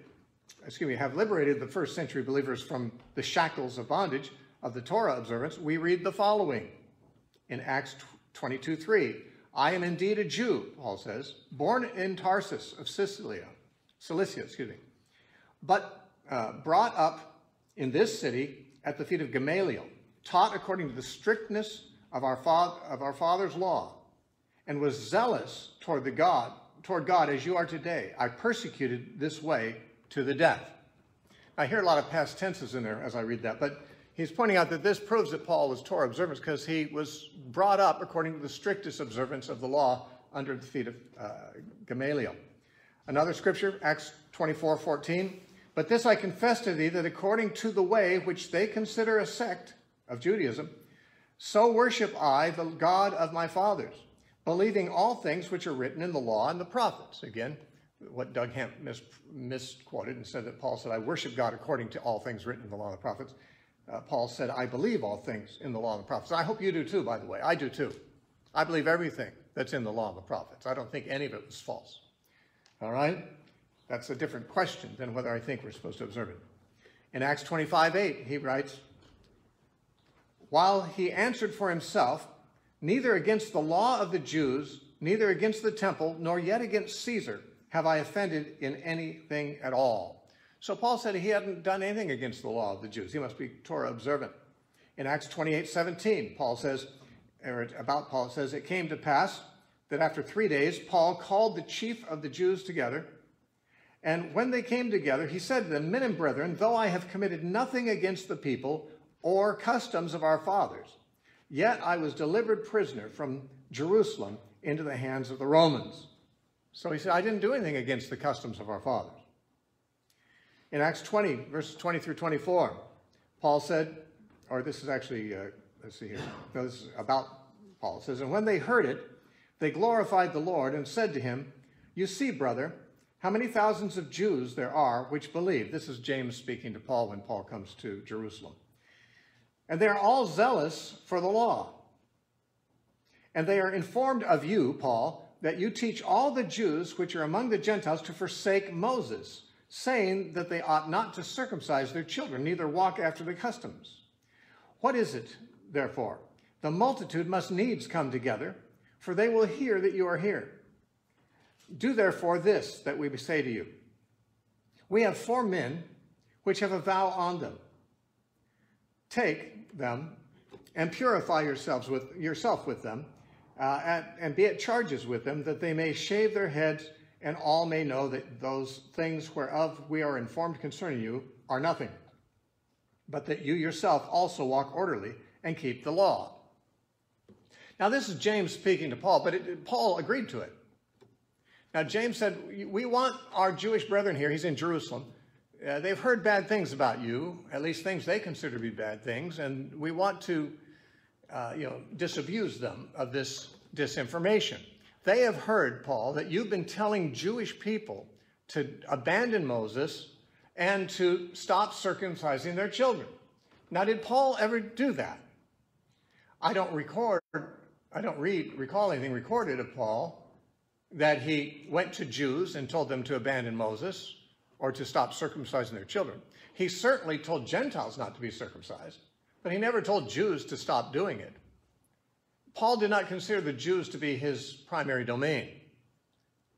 excuse me, have liberated the first century believers from the shackles of bondage of the Torah observance, we read the following in Acts 22 3. I am indeed a Jew, Paul says, born in Tarsus of Cilicia, Cilicia, excuse me, but uh, brought up in this city at the feet of Gamaliel, taught according to the strictness of our, of our father's law, and was zealous toward the God, toward God as you are today. I persecuted this way to the death. I hear a lot of past tenses in there as I read that, but he's pointing out that this proves that Paul was Torah observant because he was brought up according to the strictest observance of the law under the feet of uh, Gamaliel. Another scripture, Acts 24, 14. But this I confess to thee, that according to the way which they consider a sect of Judaism, so worship I the God of my fathers, believing all things which are written in the law and the prophets. Again, what Doug Hamp mis- misquoted and said that Paul said, I worship God according to all things written in the law and the prophets. Uh, Paul said, I believe all things in the law and the prophets. I hope you do too, by the way. I do too. I believe everything that's in the law and the prophets. I don't think any of it was false. All right? That's a different question than whether I think we're supposed to observe it. In Acts 25 8, he writes, While he answered for himself, neither against the law of the Jews, neither against the temple, nor yet against Caesar have I offended in anything at all. So Paul said he hadn't done anything against the law of the Jews. He must be Torah observant. In Acts 28 17, Paul says, or about Paul, it says, It came to pass that after three days, Paul called the chief of the Jews together and when they came together, he said to them, Men and brethren, though I have committed nothing against the people or customs of our fathers, yet I was delivered prisoner from Jerusalem into the hands of the Romans. So he said, I didn't do anything against the customs of our fathers. In Acts 20, verses 20 through 24, Paul said, or this is actually, uh, let's see here, no, this is about Paul. It says, And when they heard it, they glorified the Lord and said to him, You see, brother, how many thousands of Jews there are which believe. This is James speaking to Paul when Paul comes to Jerusalem. And they are all zealous for the law. And they are informed of you, Paul, that you teach all the Jews which are among the Gentiles to forsake Moses, saying that they ought not to circumcise their children, neither walk after the customs. What is it, therefore? The multitude must needs come together, for they will hear that you are here. Do therefore this that we say to you. We have four men which have a vow on them. Take them and purify yourselves with yourself with them uh, and, and be at charges with them, that they may shave their heads, and all may know that those things whereof we are informed concerning you are nothing, but that you yourself also walk orderly and keep the law. Now, this is James speaking to Paul, but it, Paul agreed to it. Now, James said, We want our Jewish brethren here, he's in Jerusalem. Uh, they've heard bad things about you, at least things they consider to be bad things, and we want to uh, you know, disabuse them of this disinformation. They have heard, Paul, that you've been telling Jewish people to abandon Moses and to stop circumcising their children. Now, did Paul ever do that? I don't record, I don't read, recall anything recorded of Paul that he went to Jews and told them to abandon Moses or to stop circumcising their children. He certainly told Gentiles not to be circumcised. But he never told Jews to stop doing it. Paul did not consider the Jews to be his primary domain.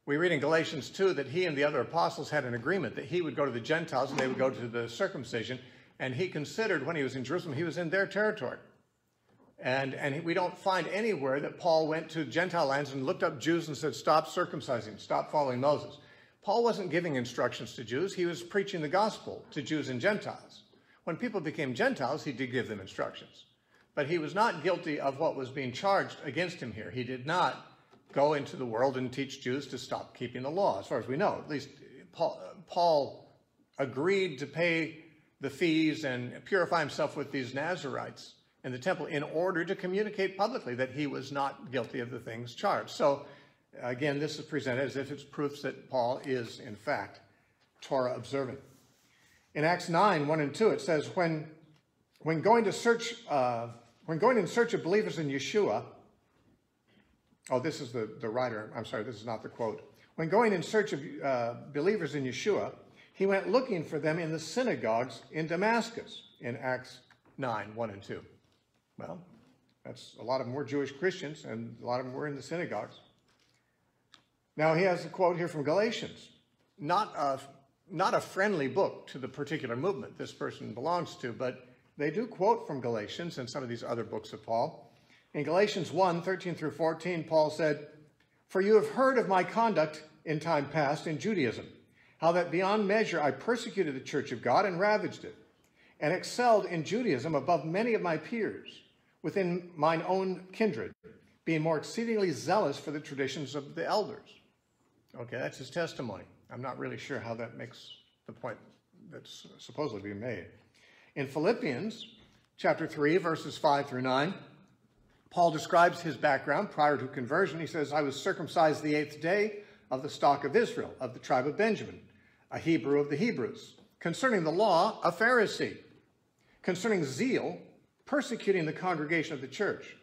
We read in Galatians 2 that he and the other apostles had an agreement that he would go to the Gentiles and they would go to the circumcision. And he considered when he was in Jerusalem, he was in their territory. And, and we don't find anywhere that Paul went to Gentile lands and looked up Jews and said, stop circumcising, stop following Moses. Paul wasn't giving instructions to Jews, he was preaching the gospel to Jews and Gentiles. When people became Gentiles, he did give them instructions. But he was not guilty of what was being charged against him here. He did not go into the world and teach Jews to stop keeping the law, as far as we know. At least Paul, Paul agreed to pay the fees and purify himself with these Nazarites in the temple in order to communicate publicly that he was not guilty of the things charged. So, again, this is presented as if it's proofs that Paul is, in fact, Torah observant. In Acts 9, 1 and 2, it says, when, when going to search, uh, when going in search of believers in Yeshua, oh, this is the, the writer, I'm sorry, this is not the quote. When going in search of uh, believers in Yeshua, he went looking for them in the synagogues in Damascus, in Acts 9, 1 and 2. Well, that's a lot of them were Jewish Christians, and a lot of them were in the synagogues. Now he has a quote here from Galatians, not a not a friendly book to the particular movement this person belongs to, but they do quote from Galatians and some of these other books of Paul. In Galatians 1 13 through 14, Paul said, For you have heard of my conduct in time past in Judaism, how that beyond measure I persecuted the church of God and ravaged it, and excelled in Judaism above many of my peers within mine own kindred, being more exceedingly zealous for the traditions of the elders. Okay, that's his testimony. I'm not really sure how that makes the point that's supposedly being made. In Philippians chapter 3, verses 5 through 9, Paul describes his background prior to conversion. He says, I was circumcised the eighth day of the stock of Israel, of the tribe of Benjamin, a Hebrew of the Hebrews. Concerning the law, a Pharisee. Concerning zeal, persecuting the congregation of the church.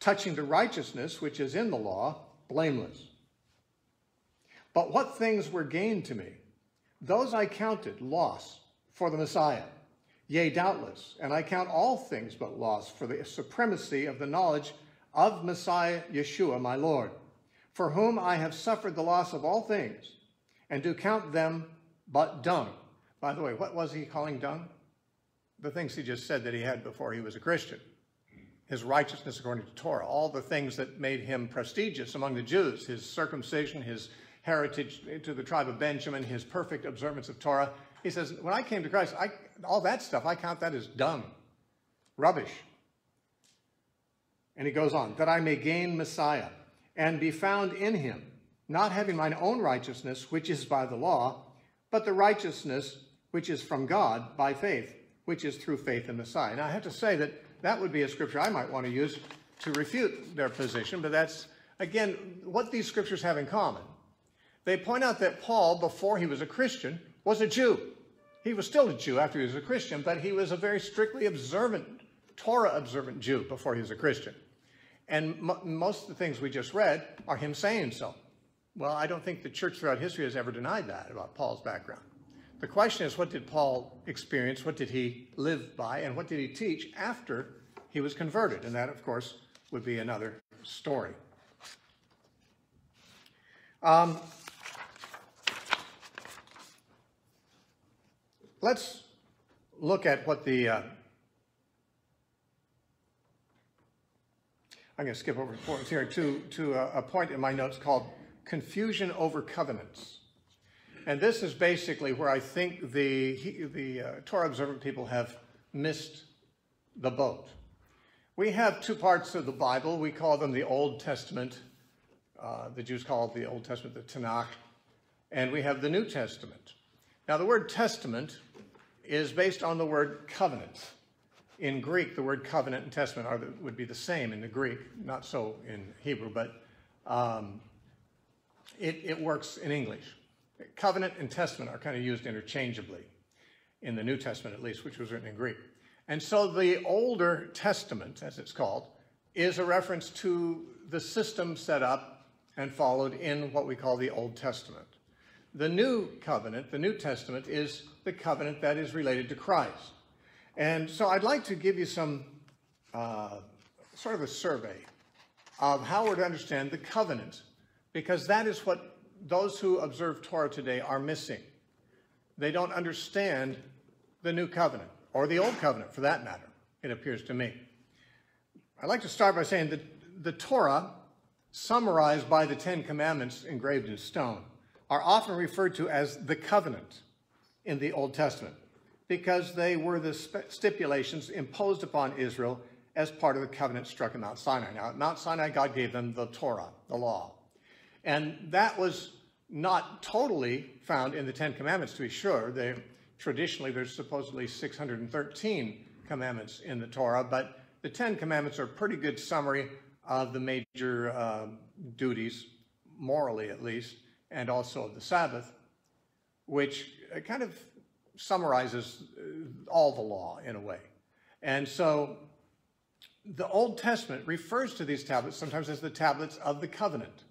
Touching the righteousness which is in the law, blameless. But what things were gained to me? Those I counted loss for the Messiah. Yea, doubtless, and I count all things but loss for the supremacy of the knowledge of Messiah Yeshua, my Lord, for whom I have suffered the loss of all things, and do count them but dung. By the way, what was he calling dung? The things he just said that he had before he was a Christian. His righteousness according to Torah, all the things that made him prestigious among the Jews, his circumcision, his heritage to the tribe of Benjamin, his perfect observance of Torah. He says, when I came to Christ, I, all that stuff, I count that as dung, rubbish. And he goes on, that I may gain Messiah and be found in him, not having mine own righteousness, which is by the law, but the righteousness which is from God by faith, which is through faith in Messiah. Now, I have to say that that would be a scripture I might want to use to refute their position, but that's, again, what these scriptures have in common. They point out that Paul, before he was a Christian, was a Jew. He was still a Jew after he was a Christian, but he was a very strictly observant, Torah observant Jew before he was a Christian. And most of the things we just read are him saying so. Well, I don't think the church throughout history has ever denied that about Paul's background. The question is, what did Paul experience? What did he live by? And what did he teach after he was converted? And that, of course, would be another story. Um, let's look at what the uh, I'm going to skip over points here to, to a, a, point in my notes called confusion over covenants. And this is basically where I think the, the uh, Torah observant people have missed the boat. We have two parts of the Bible. We call them the Old Testament. Uh, the Jews call it the Old Testament the Tanakh. And we have the New Testament. Now, the word testament is based on the word covenant. In Greek, the word covenant and testament are would be the same in the Greek, not so in Hebrew, but um, it, it works in English. Covenant and testament are kind of used interchangeably in the New Testament, at least, which was written in Greek. And so the Older Testament, as it's called, is a reference to the system set up and followed in what we call the Old Testament. The New Covenant, the New Testament, is the covenant that is related to Christ. And so I'd like to give you some uh, sort of a survey of how we're to understand the covenant, because that is what those who observe Torah today are missing. They don't understand the new covenant, or the old covenant for that matter, it appears to me. I'd like to start by saying that the Torah, summarized by the Ten Commandments engraved in stone, are often referred to as the covenant in the Old Testament because they were the stipulations imposed upon Israel as part of the covenant struck at Mount Sinai. Now, at Mount Sinai, God gave them the Torah, the law. And that was not totally found in the Ten Commandments, to be sure. They, traditionally, there's supposedly 613 commandments in the Torah, but the Ten Commandments are a pretty good summary of the major uh, duties, morally at least, and also of the Sabbath, which uh, kind of summarizes uh, all the law in a way. And so the Old Testament refers to these tablets sometimes as the tablets of the covenant.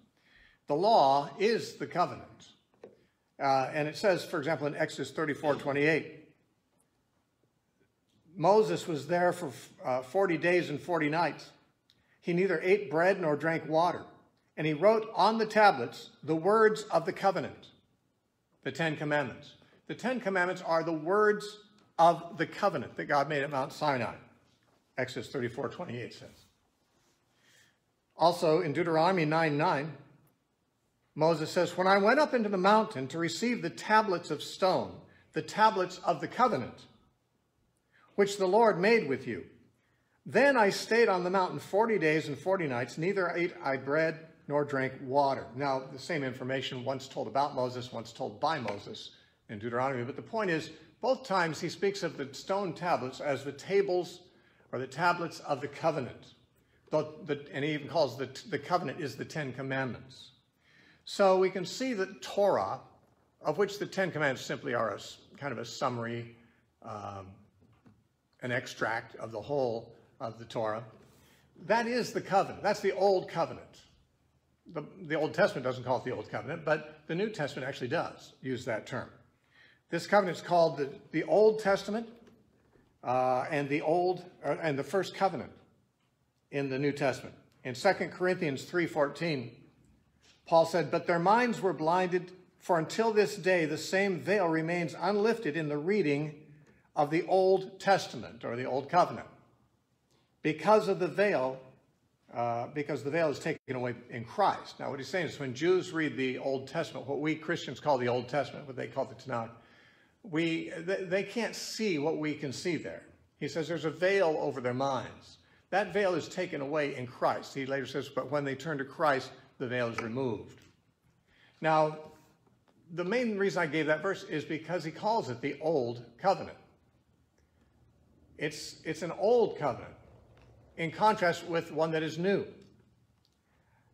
The law is the covenant. Uh, and it says, for example, in Exodus 34 28, Moses was there for uh, 40 days and 40 nights. He neither ate bread nor drank water. And he wrote on the tablets the words of the covenant, the Ten Commandments. The Ten Commandments are the words of the covenant that God made at Mount Sinai. Exodus 34, 28 says. Also in Deuteronomy 9, 9, Moses says, When I went up into the mountain to receive the tablets of stone, the tablets of the covenant, which the Lord made with you, then I stayed on the mountain 40 days and 40 nights, neither ate I bread nor drank water. Now, the same information once told about Moses, once told by Moses in Deuteronomy. But the point is, both times he speaks of the stone tablets as the tables or the tablets of the covenant. The, the, and he even calls the, the covenant is the Ten Commandments. So we can see that Torah, of which the Ten Commandments simply are a, kind of a summary, um, an extract of the whole of the Torah, that is the covenant. That's the old covenant. The, the Old Testament doesn't call it the Old Covenant, but the New Testament actually does use that term. This covenant is called the, the Old Testament uh, and the Old uh, and the First Covenant in the New Testament. In 2 Corinthians 3:14, Paul said, "But their minds were blinded, for until this day the same veil remains unlifted in the reading of the Old Testament or the Old Covenant. Because of the veil, uh, because the veil is taken away in Christ. Now, what he's saying is when Jews read the Old Testament, what we Christians call the Old Testament, what they call the Tanakh, we, they can't see what we can see there. He says there's a veil over their minds. That veil is taken away in Christ. He later says, but when they turn to Christ, the veil is removed. Now, the main reason I gave that verse is because he calls it the Old Covenant. It's, it's an old covenant in contrast with one that is new.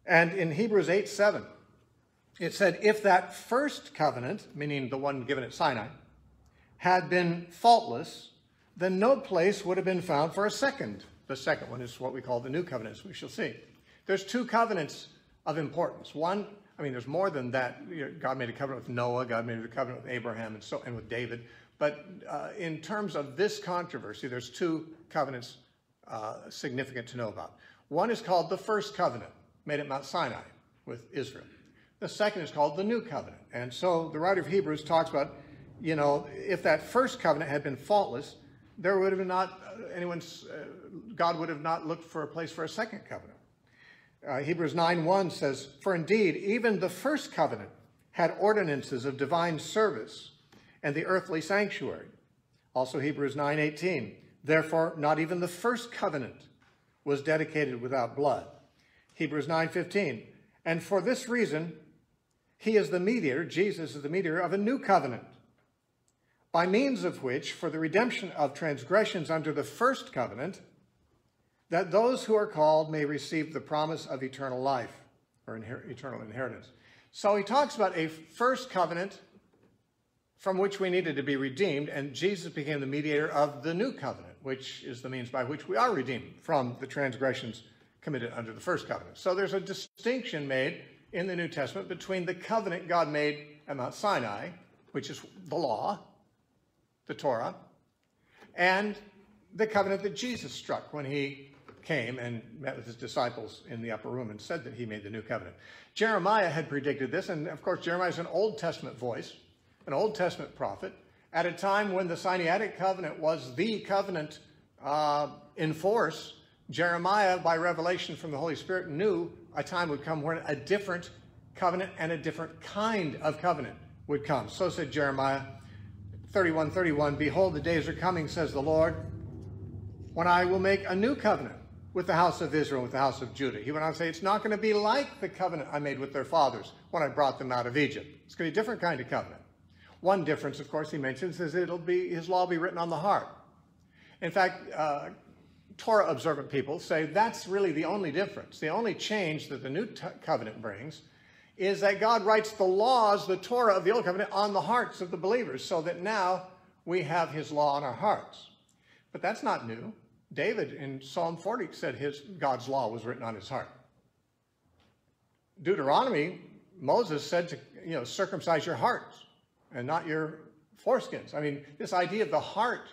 And in Hebrews 8 7, it said, If that first covenant, meaning the one given at Sinai, had been faultless, then no place would have been found for a second. The second one is what we call the new covenant, as we shall see. There's two covenants of importance. One, I mean, there's more than that. God made a covenant with Noah, God made a covenant with Abraham, and so and with David. But uh, in terms of this controversy, there's two covenants uh, significant to know about. One is called the first covenant, made at Mount Sinai with Israel. The second is called the new covenant. And so the writer of Hebrews talks about, you know, if that first covenant had been faultless, there would have been not uh, anyone's, uh, God would have not looked for a place for a second covenant. Uh, Hebrews 9:1 says, For indeed, even the first covenant had ordinances of divine service and the earthly sanctuary. Also Hebrews 9:18, Therefore, not even the first covenant was dedicated without blood. Hebrews 9:15, And for this reason, he is the mediator, Jesus is the mediator of a new covenant, by means of which, for the redemption of transgressions under the first covenant, that those who are called may receive the promise of eternal life or inher- eternal inheritance. So he talks about a first covenant from which we needed to be redeemed, and Jesus became the mediator of the new covenant, which is the means by which we are redeemed from the transgressions committed under the first covenant. So there's a distinction made in the New Testament between the covenant God made at Mount Sinai, which is the law, the Torah, and the covenant that Jesus struck when he came and met with his disciples in the upper room and said that he made the new covenant. Jeremiah had predicted this, and of course, Jeremiah is an Old Testament voice, an Old Testament prophet, at a time when the Sinaitic covenant was the covenant uh, in force. Jeremiah, by revelation from the Holy Spirit, knew a time would come when a different covenant and a different kind of covenant would come. So said Jeremiah 31 31, Behold, the days are coming, says the Lord, when I will make a new covenant with the house of Israel, with the house of Judah. He went on to say, It's not going to be like the covenant I made with their fathers when I brought them out of Egypt. It's going to be a different kind of covenant. One difference, of course, he mentions is it'll be his law will be written on the heart. In fact, uh, Torah observant people say that's really the only difference. The only change that the new covenant brings is that God writes the laws, the Torah of the old covenant, on the hearts of the believers, so that now we have his law on our hearts. But that's not new. David in Psalm 40 said his God's law was written on his heart. Deuteronomy, Moses said to you know circumcise your hearts and not your foreskins. I mean, this idea of the heart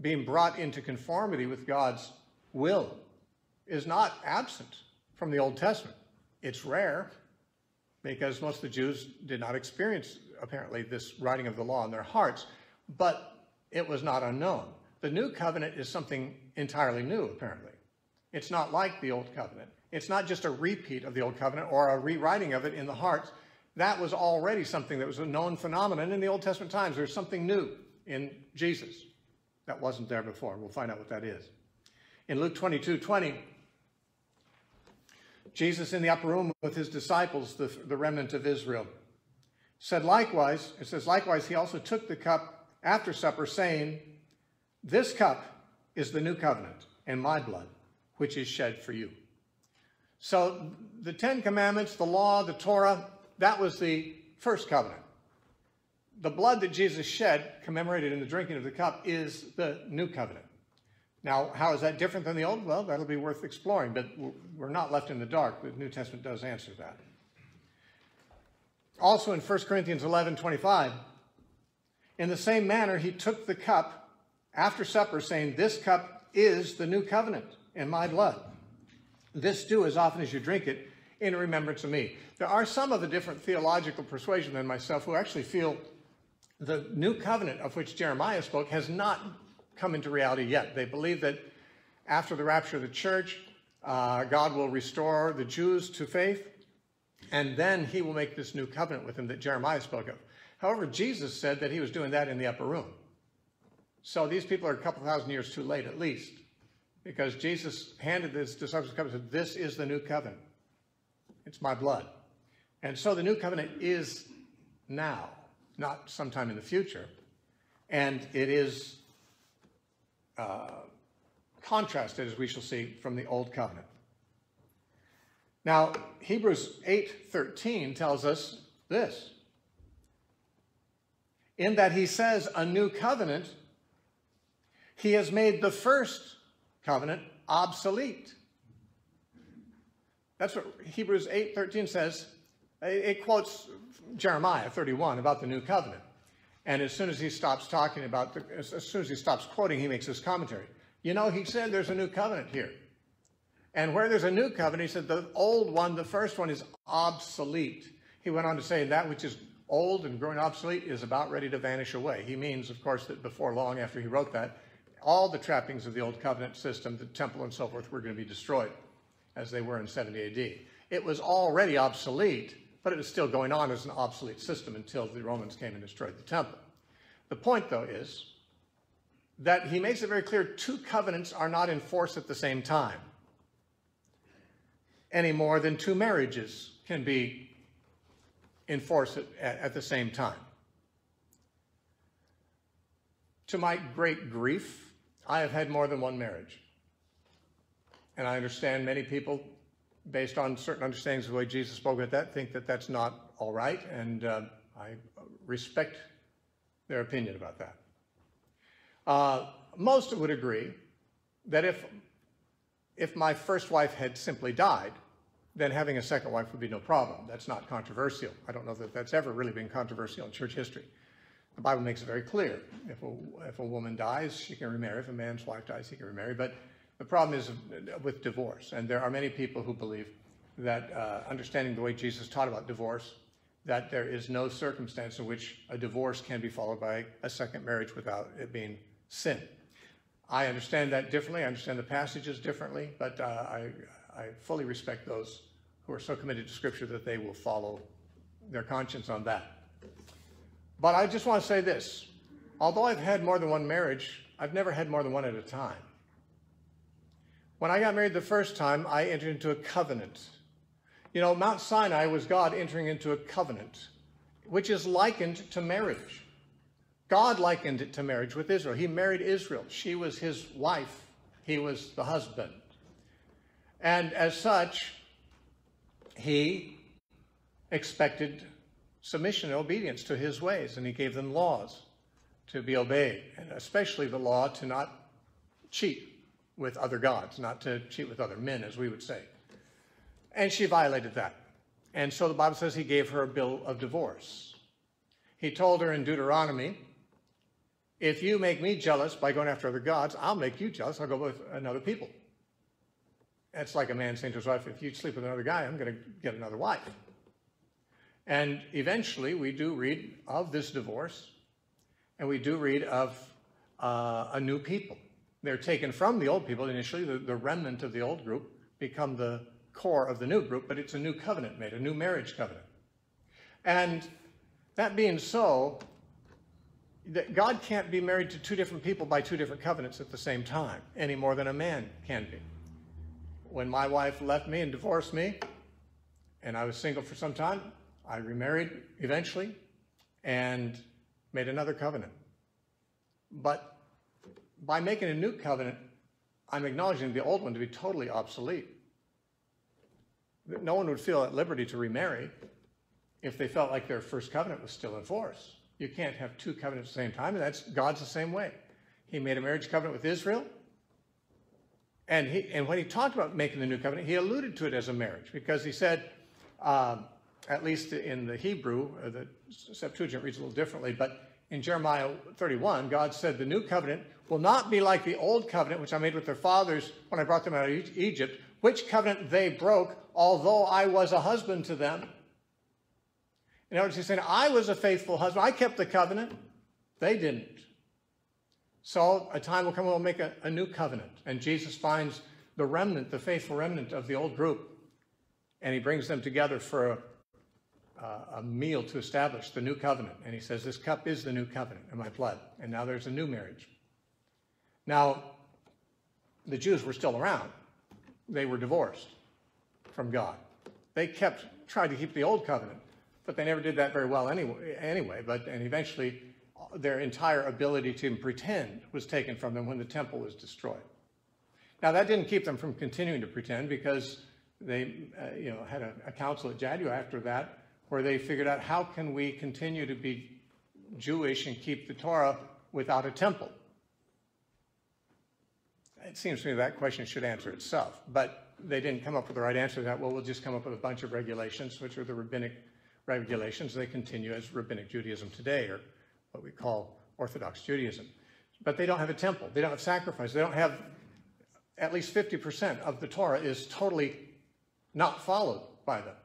being brought into conformity with God's will is not absent from the Old Testament. It's rare because most of the Jews did not experience, apparently, this writing of the law in their hearts, but it was not unknown. The new covenant is something entirely new, apparently. It's not like the old covenant. It's not just a repeat of the old covenant or a rewriting of it in the hearts. That was already something that was a known phenomenon in the Old Testament times. There's something new in Jesus that wasn't there before. We'll find out what that is. In Luke 22 20, Jesus in the upper room with his disciples, the, the remnant of Israel, said likewise, it says, likewise, he also took the cup after supper, saying, This cup is the new covenant in my blood, which is shed for you. So the Ten Commandments, the law, the Torah, that was the first covenant. The blood that Jesus shed, commemorated in the drinking of the cup, is the new covenant. Now, how is that different than the old? Well, that'll be worth exploring, but we're not left in the dark. The New Testament does answer that. Also in 1 Corinthians 11 25, in the same manner, he took the cup after supper, saying, This cup is the new covenant in my blood. This do as often as you drink it in remembrance of me. There are some of a different theological persuasion than myself who actually feel the new covenant of which Jeremiah spoke has not come into reality yet. They believe that after the rapture of the church, uh, God will restore the Jews to faith, and then he will make this new covenant with them that Jeremiah spoke of. However, Jesus said that he was doing that in the upper room. So these people are a couple thousand years too late, at least, because Jesus handed his disciples the covenant and said, This is the new covenant. It's my blood. And so the new covenant is now, not sometime in the future. And it is uh, contrasted, as we shall see, from the old covenant. Now, Hebrews 8:13 tells us this. In that he says a new covenant, he has made the first covenant obsolete. That's what Hebrews 8:13 says. It quotes Jeremiah 31 about the new covenant. And as soon as he stops talking about, the, as soon as he stops quoting, he makes this commentary. You know, he said there's a new covenant here. And where there's a new covenant, he said the old one, the first one, is obsolete. He went on to say that which is old and growing obsolete is about ready to vanish away. He means, of course, that before long, after he wrote that, all the trappings of the old covenant system, the temple and so forth, were going to be destroyed as they were in 70 AD. It was already obsolete, but it was still going on as an obsolete system until the Romans came and destroyed the temple. The point, though, is that he makes it very clear two covenants are not in force at the same time, any more than two marriages can be in force at, at the same time. To my great grief, I have had more than one marriage. And I understand many people based on certain understandings of the way Jesus spoke at that, think that that's not all right, and uh, I respect their opinion about that. Uh, most would agree that if, if my first wife had simply died, then having a second wife would be no problem. That's not controversial. I don't know that that's ever really been controversial in church history. The Bible makes it very clear. If a, if a woman dies, she can remarry. If a man's wife dies, he can remarry. But the problem is with divorce, and there are many people who believe that uh, understanding the way Jesus taught about divorce, that there is no circumstance in which a divorce can be followed by a second marriage without it being sin. I understand that differently. I understand the passages differently, but uh, I, I fully respect those who are so committed to Scripture that they will follow their conscience on that. But I just want to say this although I've had more than one marriage, I've never had more than one at a time. When I got married the first time, I entered into a covenant. You know, Mount Sinai was God entering into a covenant, which is likened to marriage. God likened it to marriage with Israel. He married Israel. She was his wife, he was the husband. And as such, he expected submission and obedience to his ways, and he gave them laws to be obeyed, and especially the law to not cheat with other gods, not to cheat with other men, as we would say. And she violated that. And so the Bible says he gave her a bill of divorce. He told her in Deuteronomy, if you make me jealous by going after other gods, I'll make you jealous. I'll go with another people. That's like a man saying to his wife, if you sleep with another guy, I'm going to get another wife. And eventually, we do read of this divorce, and we do read of uh, a new people. They're taken from the old people initially, the, the remnant of the old group become the core of the new group, but it's a new covenant made, a new marriage covenant. And that being so, that God can't be married to two different people by two different covenants at the same time, any more than a man can be. When my wife left me and divorced me, and I was single for some time, I remarried eventually and made another covenant. But by making a new covenant, I'm acknowledging the old one to be totally obsolete. No one would feel at liberty to remarry if they felt like their first covenant was still in force. You can't have two covenants at the same time, and that's God's the same way. He made a marriage covenant with Israel, and he and when he talked about making the new covenant, he alluded to it as a marriage because he said, um, at least in the Hebrew, uh, the Septuagint reads a little differently, but in Jeremiah 31, God said, The new covenant will not be like the old covenant which I made with their fathers when I brought them out of Egypt, which covenant they broke, although I was a husband to them. In other words, he's saying, I was a faithful husband. I kept the covenant. They didn't. So a time will come when we'll make a, a new covenant. And Jesus finds the remnant, the faithful remnant of the old group, and he brings them together for a uh, a meal to establish the new covenant. And he says, This cup is the new covenant in my blood. And now there's a new marriage. Now, the Jews were still around, they were divorced from God. They kept trying to keep the old covenant, but they never did that very well anyway. anyway but, and eventually, their entire ability to pretend was taken from them when the temple was destroyed. Now, that didn't keep them from continuing to pretend because they uh, you know, had a, a council at Jadua after that where they figured out how can we continue to be Jewish and keep the Torah without a temple? It seems to me that question should answer itself, but they didn't come up with the right answer to that. Well, we'll just come up with a bunch of regulations, which are the rabbinic regulations. They continue as rabbinic Judaism today, or what we call Orthodox Judaism. But they don't have a temple. They don't have sacrifice. They don't have at least 50% of the Torah is totally not followed by them.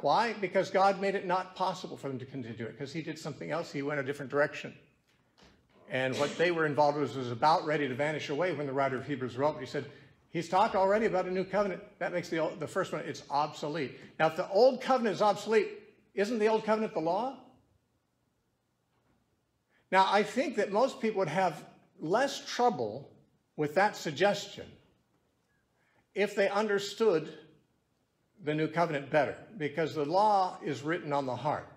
Why? Because God made it not possible for them to continue it, because he did something else. He went a different direction. And what they were involved with was about ready to vanish away when the writer of Hebrews wrote. He said, he's talked already about a new covenant. That makes the, old, the first one, it's obsolete. Now, if the old covenant is obsolete, isn't the old covenant the law? Now, I think that most people would have less trouble with that suggestion if they understood the new covenant better, because the law is written on the heart.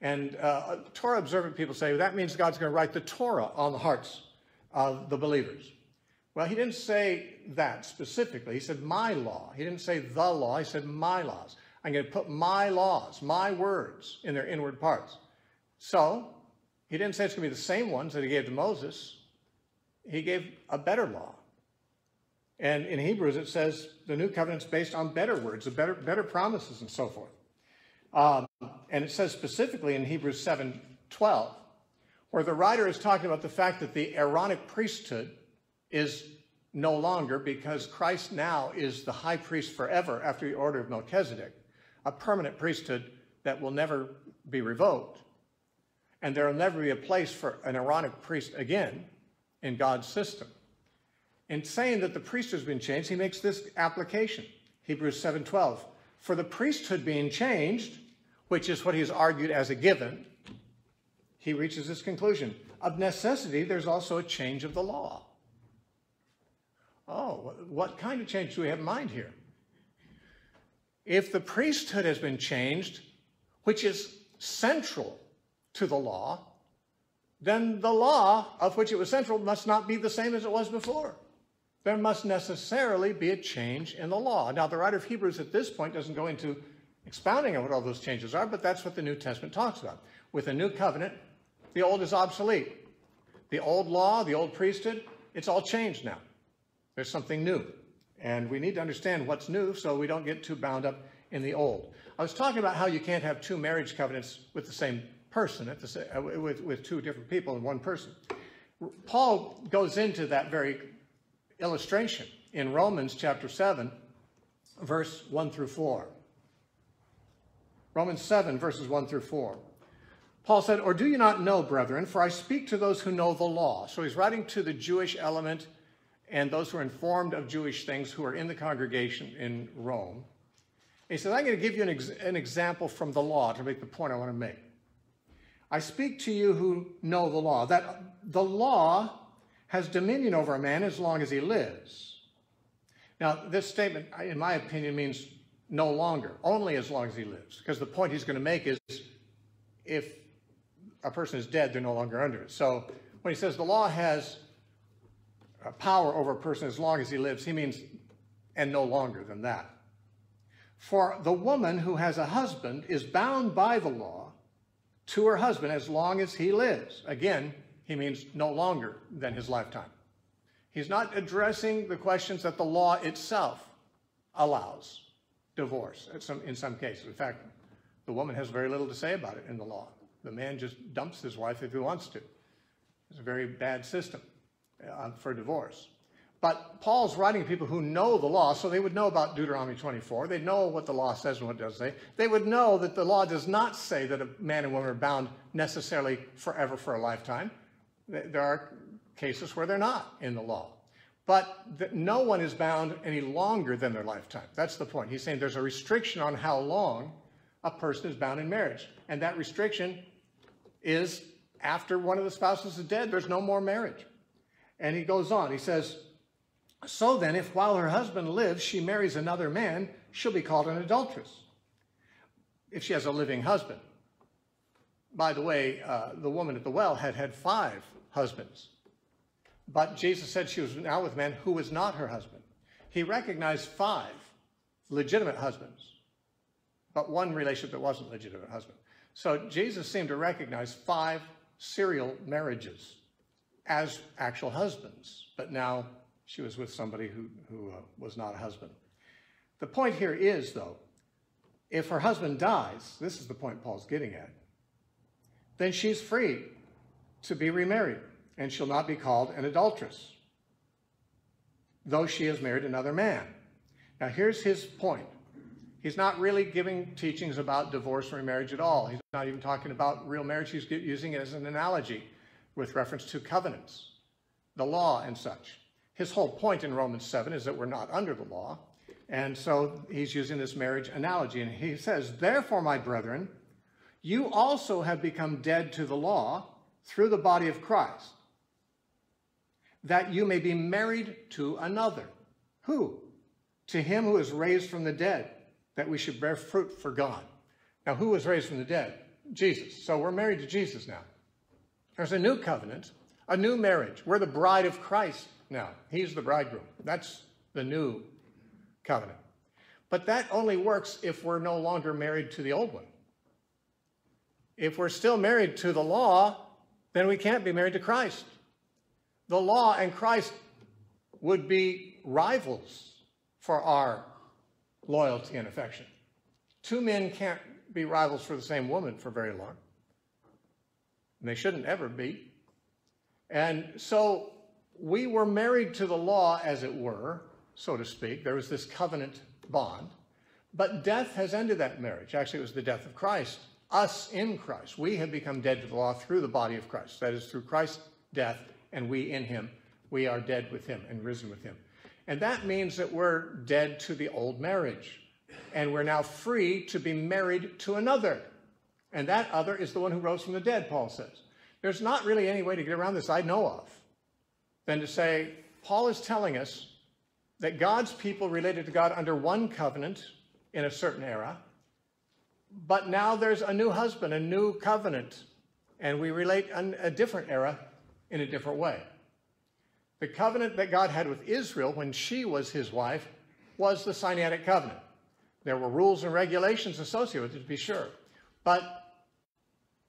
And uh, Torah observant people say well, that means God's going to write the Torah on the hearts of the believers. Well, he didn't say that specifically. He said my law. He didn't say the law. He said my laws. I'm going to put my laws, my words in their inward parts. So he didn't say it's going to be the same ones that he gave to Moses. He gave a better law. And in Hebrews, it says the new covenant's based on better words, better, better promises, and so forth. Um, and it says specifically in Hebrews 7 12, where the writer is talking about the fact that the Aaronic priesthood is no longer because Christ now is the high priest forever after the order of Melchizedek, a permanent priesthood that will never be revoked. And there will never be a place for an Aaronic priest again in God's system. In saying that the priesthood has been changed, he makes this application. Hebrews 7:12. For the priesthood being changed, which is what he's argued as a given, he reaches this conclusion. Of necessity, there's also a change of the law. Oh, what kind of change do we have in mind here? If the priesthood has been changed, which is central to the law, then the law of which it was central must not be the same as it was before there must necessarily be a change in the law. Now, the writer of Hebrews at this point doesn't go into expounding on what all those changes are, but that's what the New Testament talks about. With a new covenant, the old is obsolete. The old law, the old priesthood, it's all changed now. There's something new. And we need to understand what's new so we don't get too bound up in the old. I was talking about how you can't have two marriage covenants with the same person, at the, uh, with, with two different people in one person. Paul goes into that very illustration in Romans chapter 7, verse 1 through 4. Romans 7, verses 1 through 4. Paul said, Or do you not know, brethren, for I speak to those who know the law. So he's writing to the Jewish element and those who are informed of Jewish things who are in the congregation in Rome. He says, I'm going to give you an, ex an example from the law to make the point I want to make. I speak to you who know the law, that the law has dominion over a man as long as he lives. Now, this statement, in my opinion, means no longer, only as long as he lives. Because the point he's going to make is if a person is dead, they're no longer under it. So when he says the law has power over a person as long as he lives, he means and no longer than that. For the woman who has a husband is bound by the law to her husband as long as he lives. Again, he means no longer than his lifetime. He's not addressing the questions that the law itself allows divorce in some, in some cases. In fact, the woman has very little to say about it in the law. The man just dumps his wife if he wants to. It's a very bad system uh, for divorce. But Paul's writing to people who know the law, so they would know about Deuteronomy 24. They'd know what the law says and what it doesn't say. They would know that the law does not say that a man and woman are bound necessarily forever for a lifetime. There are cases where they're not in the law. But no one is bound any longer than their lifetime. That's the point. He's saying there's a restriction on how long a person is bound in marriage. And that restriction is after one of the spouses is dead, there's no more marriage. And he goes on. He says, So then, if while her husband lives, she marries another man, she'll be called an adulteress. if she has a living husband. By the way, uh, the woman at the well had had five husbands. But Jesus said she was now with a man who was not her husband. He recognized five legitimate husbands, but one relationship that wasn't legitimate husband. So Jesus seemed to recognize five serial marriages as actual husbands, but now she was with somebody who, who uh, was not a husband. The point here is, though, if her husband dies, this is the point Paul's getting at, then she's free to be remarried, and she'll not be called an adulteress, though she has married another man. Now, here's his point. He's not really giving teachings about divorce or remarriage at all. He's not even talking about real marriage. He's using it as an analogy with reference to covenants, the law, and such. His whole point in Romans 7 is that we're not under the law. And so he's using this marriage analogy. And he says, Therefore, my brethren, you also have become dead to the law through the body of Christ, that you may be married to another. Who? To him who is raised from the dead, that we should bear fruit for God. Now, who was raised from the dead? Jesus. So we're married to Jesus now. There's a new covenant, a new marriage. We're the bride of Christ now. He's the bridegroom. That's the new covenant. But that only works if we're no longer married to the old one. If we're still married to the law, then we can't be married to Christ. The law and Christ would be rivals for our loyalty and affection. Two men can't be rivals for the same woman for very long. And they shouldn't ever be. And so we were married to the law, as it were, so to speak. There was this covenant bond. But death has ended that marriage. Actually, it was the death of Christ us in Christ. We have become dead to the law through the body of Christ. That is, through Christ's death, and we in him. We are dead with him and risen with him. And that means that we're dead to the old marriage. And we're now free to be married to another. And that other is the one who rose from the dead, Paul says. There's not really any way to get around this I know of than to say, Paul is telling us that God's people related to God under one covenant in a certain era, but now there's a new husband, a new covenant, and we relate in a different era in a different way. The covenant that God had with Israel when she was his wife was the Sinaitic covenant. There were rules and regulations associated with it, to be sure, but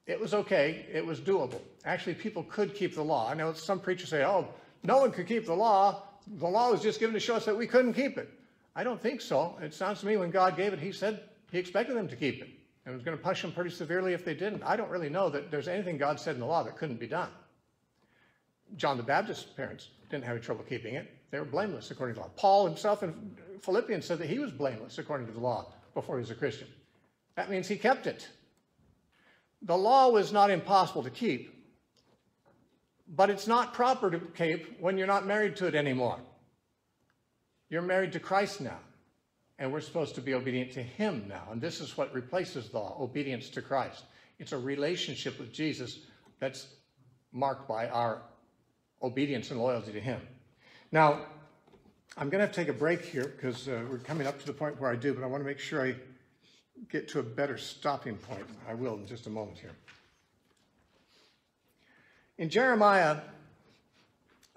it was okay. It was doable. Actually, people could keep the law. I know some preachers say, oh, no one could keep the law. The law was just given to show us that we couldn't keep it. I don't think so. It sounds to me when God gave it, he said he expected them to keep it and was going to punish them pretty severely if they didn't. I don't really know that there's anything God said in the law that couldn't be done. John the Baptist's parents didn't have any trouble keeping it. They were blameless according to the law. Paul himself in Philippians said that he was blameless according to the law before he was a Christian. That means he kept it. The law was not impossible to keep, but it's not proper to keep when you're not married to it anymore. You're married to Christ now and we're supposed to be obedient to him now. And this is what replaces the law, obedience to Christ. It's a relationship with Jesus that's marked by our obedience and loyalty to him. Now, I'm going to have to take a break here because uh, we're coming up to the point where I do, but I want to make sure I get to a better stopping point. I will in just a moment here. In Jeremiah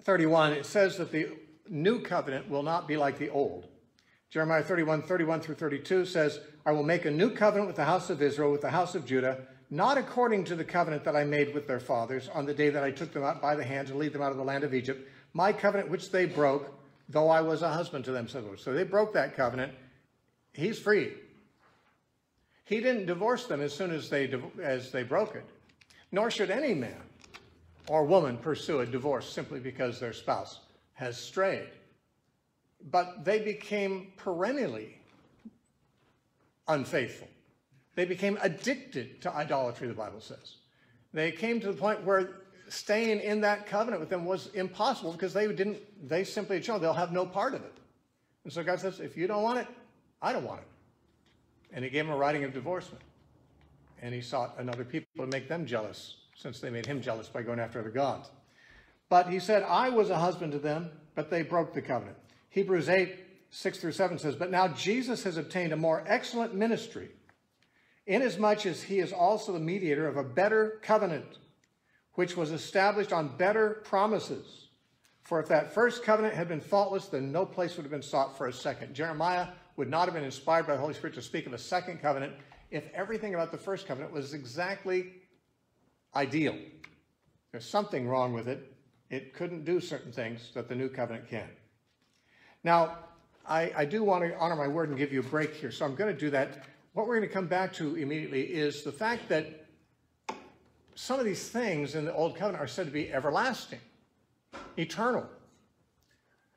31, it says that the new covenant will not be like the old. Jeremiah 31, 31 through 32 says, I will make a new covenant with the house of Israel, with the house of Judah, not according to the covenant that I made with their fathers on the day that I took them out by the hand to lead them out of the land of Egypt, my covenant which they broke, though I was a husband to them. So they broke that covenant. He's free. He didn't divorce them as soon as they, as they broke it, nor should any man or woman pursue a divorce simply because their spouse has strayed but they became perennially unfaithful. They became addicted to idolatry, the Bible says. They came to the point where staying in that covenant with them was impossible because they didn't, they simply shown they'll have no part of it. And so God says, if you don't want it, I don't want it. And he gave him a writing of divorcement. And he sought another people to make them jealous, since they made him jealous by going after other gods. But he said, I was a husband to them, but they broke the covenant. Hebrews 8, 6 through 7 says, But now Jesus has obtained a more excellent ministry inasmuch as he is also the mediator of a better covenant, which was established on better promises. For if that first covenant had been faultless, then no place would have been sought for a second. Jeremiah would not have been inspired by the Holy Spirit to speak of a second covenant if everything about the first covenant was exactly ideal. There's something wrong with it. It couldn't do certain things that the new covenant can. Now, I, I do want to honor my word and give you a break here, so I'm going to do that. What we're going to come back to immediately is the fact that some of these things in the Old Covenant are said to be everlasting, eternal.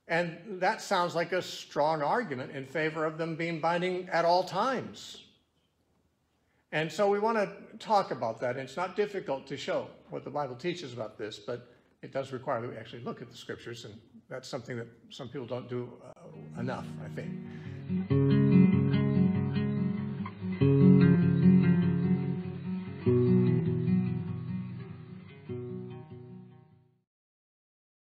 And that sounds like a strong argument in favor of them being binding at all times. And so we want to talk about that. And it's not difficult to show what the Bible teaches about this, but it does require that we actually look at the scriptures, and that's something that some people don't do uh, enough, I think.